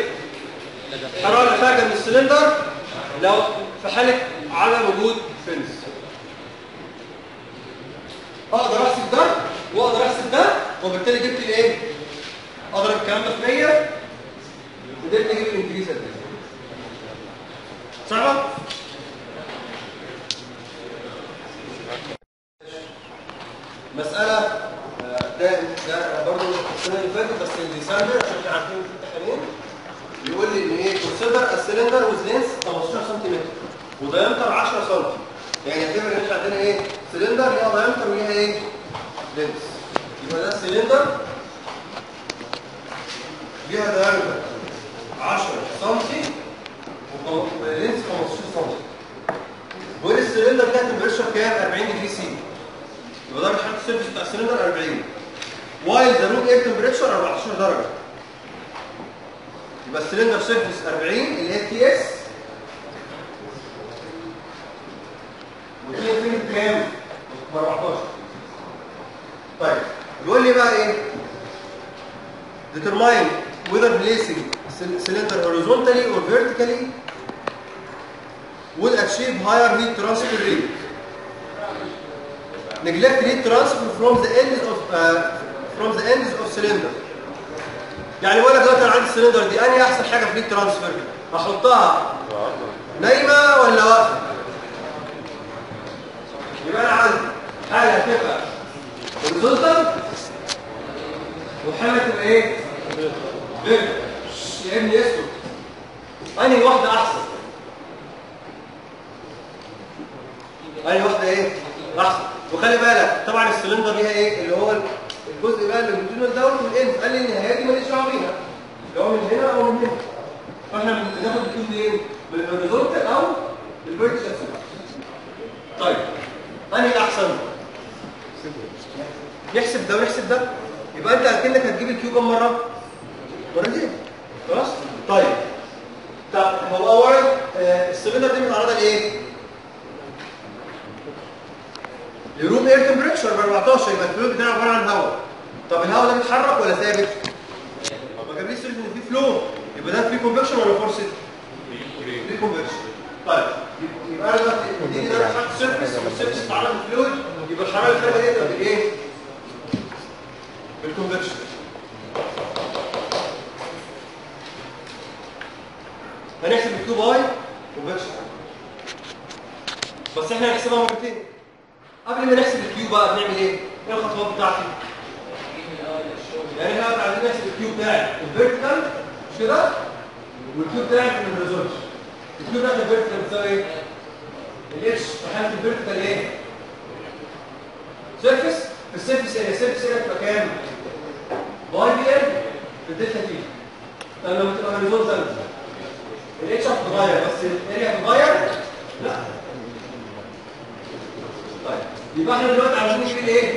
الحرارة اللي خارجه من السلندر لو في حالة عدم وجود fins أقدر أحسب ده وأقدر أحسب ده وبالتالي جبت الإيه؟ أضرب الكلام ده في 100 قدرت أجيب ال increase قد إيه صعبه مسألة آه، ده ده برضه السنة اللي فاتت بس في ديسمبر عشان إحنا عارفين في امتحانين بيقول لي إن إيه consider ال cylinder with length 15 سم و diameter 10 سم يعني اعتبر إن إحنا عندنا إيه؟ سلندر ليها diameter وليها إيه؟ length يبقى ده السلندر ليها diameter 10 سم و length 15 سم لي السلندر ده temperature كام 40 degree C يبقى درجة حرارة ال surface بتاع السلندر 40 while the room air temperature 14 درجة؟ يبقى ال cylinder surface 40 اللي هي T s ودي فين كام؟ ب 14 طيب بيقول لي بقى إيه؟ determine whether placing cyl- cylinder horizontally or vertically will achieve higher heat transfer rate. Neglect heat transfer from the ends of uh, from the ends of cylinder. يعني بقول دلوقتي أنا عندي السلندر دي انهي أحسن حاجة في الهيت ترانسفير أحطها نايمة ولا واقفة؟ يبقى أنا عندي حاجة هتبقى horizontal وحاجه تبقى إيه vertical يا ابني اسكت. أنهي واحدة أحسن؟ انهي واحدة إيه؟ احسن وخلي بالك طبعا السلندر ليها إيه؟ اللي هو الجزء بقى اللي بيديله الدوري وال end قال لي النهايه دي ماليش دعوة بيها. اللي هو من هنا أو من هنا. فإحنا بناخد ال Q دي إيه؟ من ال horizontal أو ال vertical طيب أنهي احسن نحسب ده ونحسب ده. يبقى أنت أكنك هتجيب ال Q كام مرة؟ مرتين خلاص؟ طيب. طب هو اولا آه، السلندر دي متعرضة لإيه؟ ل room air temperature ب 14 يبقى ال fluid بتاعه عبارة عن هواء. طب الهواء ده بيتحرك ولا ثابت؟ ما جابليش سيرة ان في flow يبقى ده free convection ولا forced free convection طيب يبقى أنا دلوقتي دي ده حاطط surface وال surface اتعرض لل fluid يبقى الحرارة اللي خارجه بالايه بال convection هنحسب ال Q by convection بس إحنا هنحسبها مرتين. قبل ما نحسب ال Q بقى بنعمل إيه؟ إيه الخطوات بتاعتي؟ يعني إحنا عايزين نحسب ال Q بتاعي ال vertical مش كده؟ وال Q بتاعي ال horizontal ال Q بتاعت ال vertical بتساوي إيه؟ الاتش في حاله ال vertical إيه؟ surface في ال surface area ال surface area بتبقى كام؟ pi D L في ال delta T طب لما تبقى horizontal ال h هتتغير بس ال area هتتغير؟ لا طيب يبقى إحنا دلوقتي عايزين نجيب الايه؟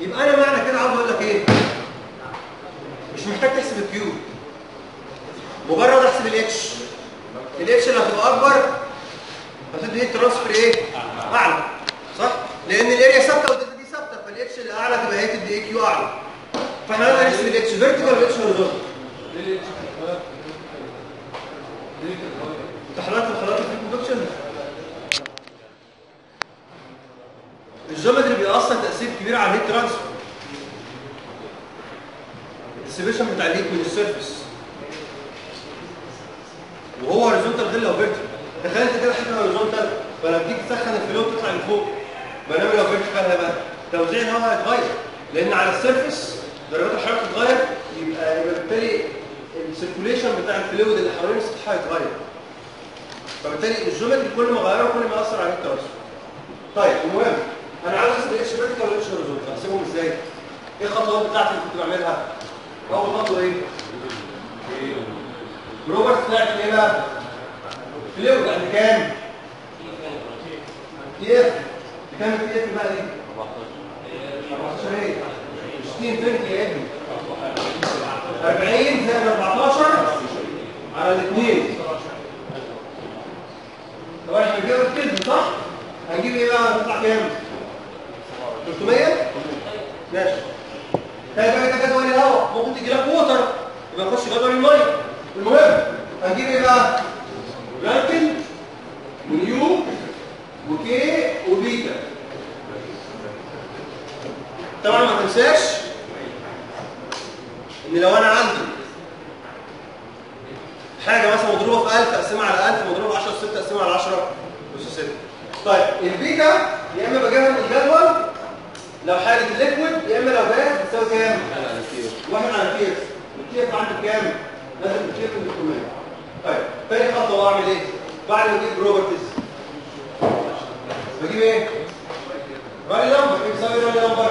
يبقى أنا معنى كده عاوز أقول لك إيه؟ مش محتاج تحسب ال Q مجرد احسب الاتش الاتش اللي هتبقى اكبر هتدي heat transfer إيه؟ اعلى صح؟ لأن ال area ثابتة وال delta T ثابتة فالاتش اللي اعلى تبقى هي تدي إيه Q اعلى فاحنا لازم نحسب ال h vertical وال h horizontal تحليلات الخلايا في ال convection ال geometry بيأثر تأثير كبير على ال heat transfer ال dissipation بتاع من ال surface وهو horizontal غير لو vertical تخيل انت كده حاجة horizontal فلما تيجي تسخن ال flow تطلع لفوق. بينما لو vertical هيبقى توزيع الهواء هيتغير. لأن على ال surface درجات الحرارة تتغير يبقى يبقى بالتالي ال circulation بتاع ال fluid اللي حوالين السطح هيتغير فبالتالي ال geometry كل ما غيره كل ما اثر على ال transfer طيب المهم أنا عاوز احسب ال h vertical وال h horizontal احسبهم إزاي؟ إيه الخطوات بتاعتي اللي كنت بعملها؟ اول خطوة إيه؟ properties طلعت إيه بقى؟ فلويد عند كام؟ تي اف كام تي اف بقى دي؟ 14 إيه؟ 60 فين يا ابني؟ 40 زائد 14 على الاثنين طب إحنا بنجيب الكذب صح؟ هنجيب إيه بقى؟ هتطلع كام؟ 300 ماشي طيب ده جدول الهواء ممكن تجي لك ووتر يبقى نخش جدول المية المهم هنجيب إيه بقى؟ Prandtl و nu و K و beta طبعا ما تنساش إن لو أنا عندي حاجة مثلا مضروبة في 1000 أقسمها على 1000 مضروبة في 10 6 أقسمها على 10 اس 6 طيب البيتا يا إما بجيبها من الجدول لو حاله ال liquid يا إما لو جاز بتساوي كام؟ واحد على Tf ال Tf عندك كام؟ لازم ال Tf من 300 طيب تاني خطوه بعمل إيه؟ بعد ما أجيب properties بجيب إيه؟ Rayleigh number إيه بيساوي Rayleigh number؟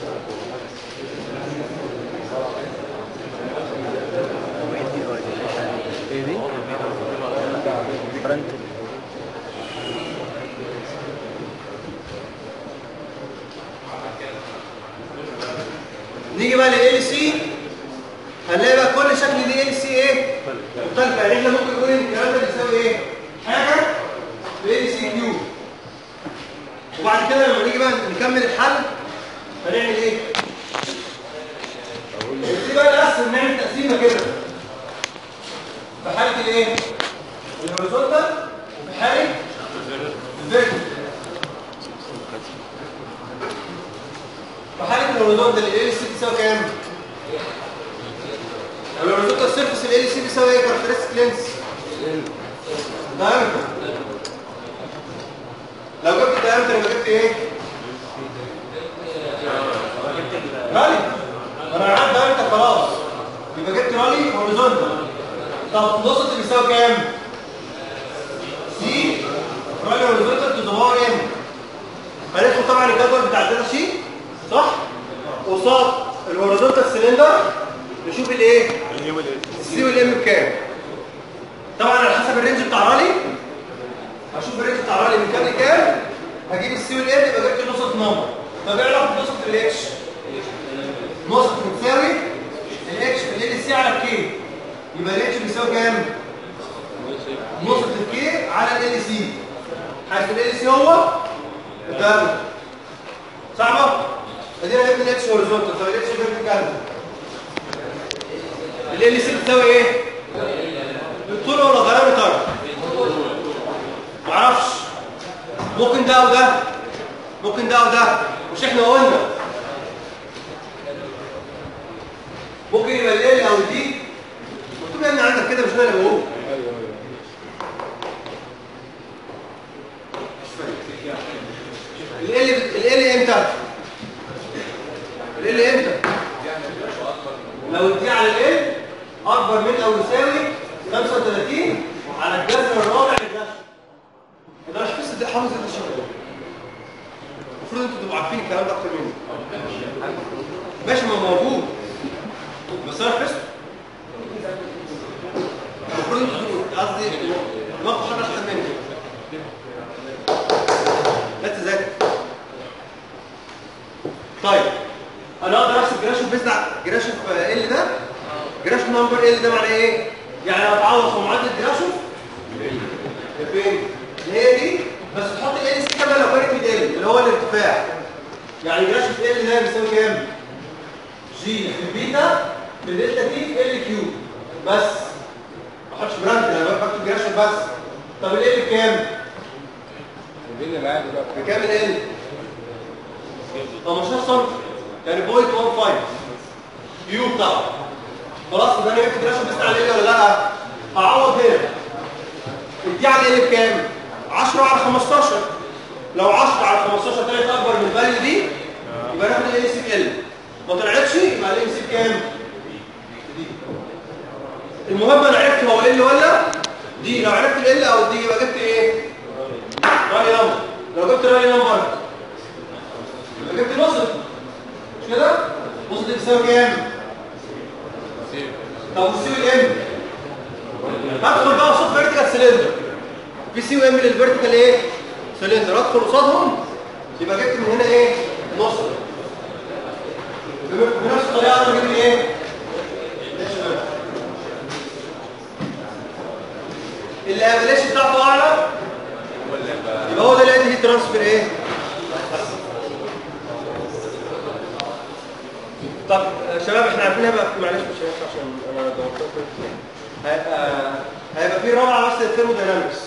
ال إمتى؟ لو دي على ال أكبر من أو يساوي 35 على الجذر الرابع للجذر ده مش قصة دي حافظ الشغل المفروض أنتوا تبقوا عارفين الكلام ده أكتر مني. ماشي ما موجود. بس أنا حفظت المفروض أنتوا قصدي دماغكم حاجة احسن مني. لا تذاكر طيب. أنا أقدر احسب جراشف بيزد جراشف ال ده؟ جراشف نمبر ال ده معناه إيه؟ يعني اتعوض في معادله جراشف فين اللي هي دي؟ بس تحط ال سي كمان لو كانت من ال اللي هو الارتفاع. يعني جراشف ال ده بيساوي كام؟ جي في البيتا في الدلتا تي في ال كيو بس. ما احطش براند أنا بكتب جراشف بس. طب ال الدنيا معايا دلوقتي. بكام ال 15 سم يعني 0.15 يو طبعا خلاص يبقى أنا جبت جراشف بس على ال ولا لا؟ هعوض هنا. دي على ال بكام 10 على 15 لو 10 على 15 طلعت أكبر من الفاليو دي يبقى ناخد ال سي ال ما طلعتش؟ يبقى ال سي بكام المهم أنا عرفت هو ال ولا؟ دي لو عرفت ال أو دي يبقى جبت إيه؟ رأي نمبر. لو جبت رأي نمبر يبقى جبت نصف. كده؟ نصف دي بتساوي كام؟ طب والسي والام هدخل بقى قصاد فيرتيكال سلندر في سي وام للفيرتيكال إيه؟ سلندر ادخل قصادهم يبقى جبت من هنا إيه؟ نص. بنفس الطريقة أجيب إيه؟ ال average بتاعته أعلى يبقى هو ده اللي heat transfer إيه؟ طب آه، شباب إحنا عارفين هيبقى معلش مش هينفع عشان أنا دورت. هيبقى في رابعة بس ال thermodynamics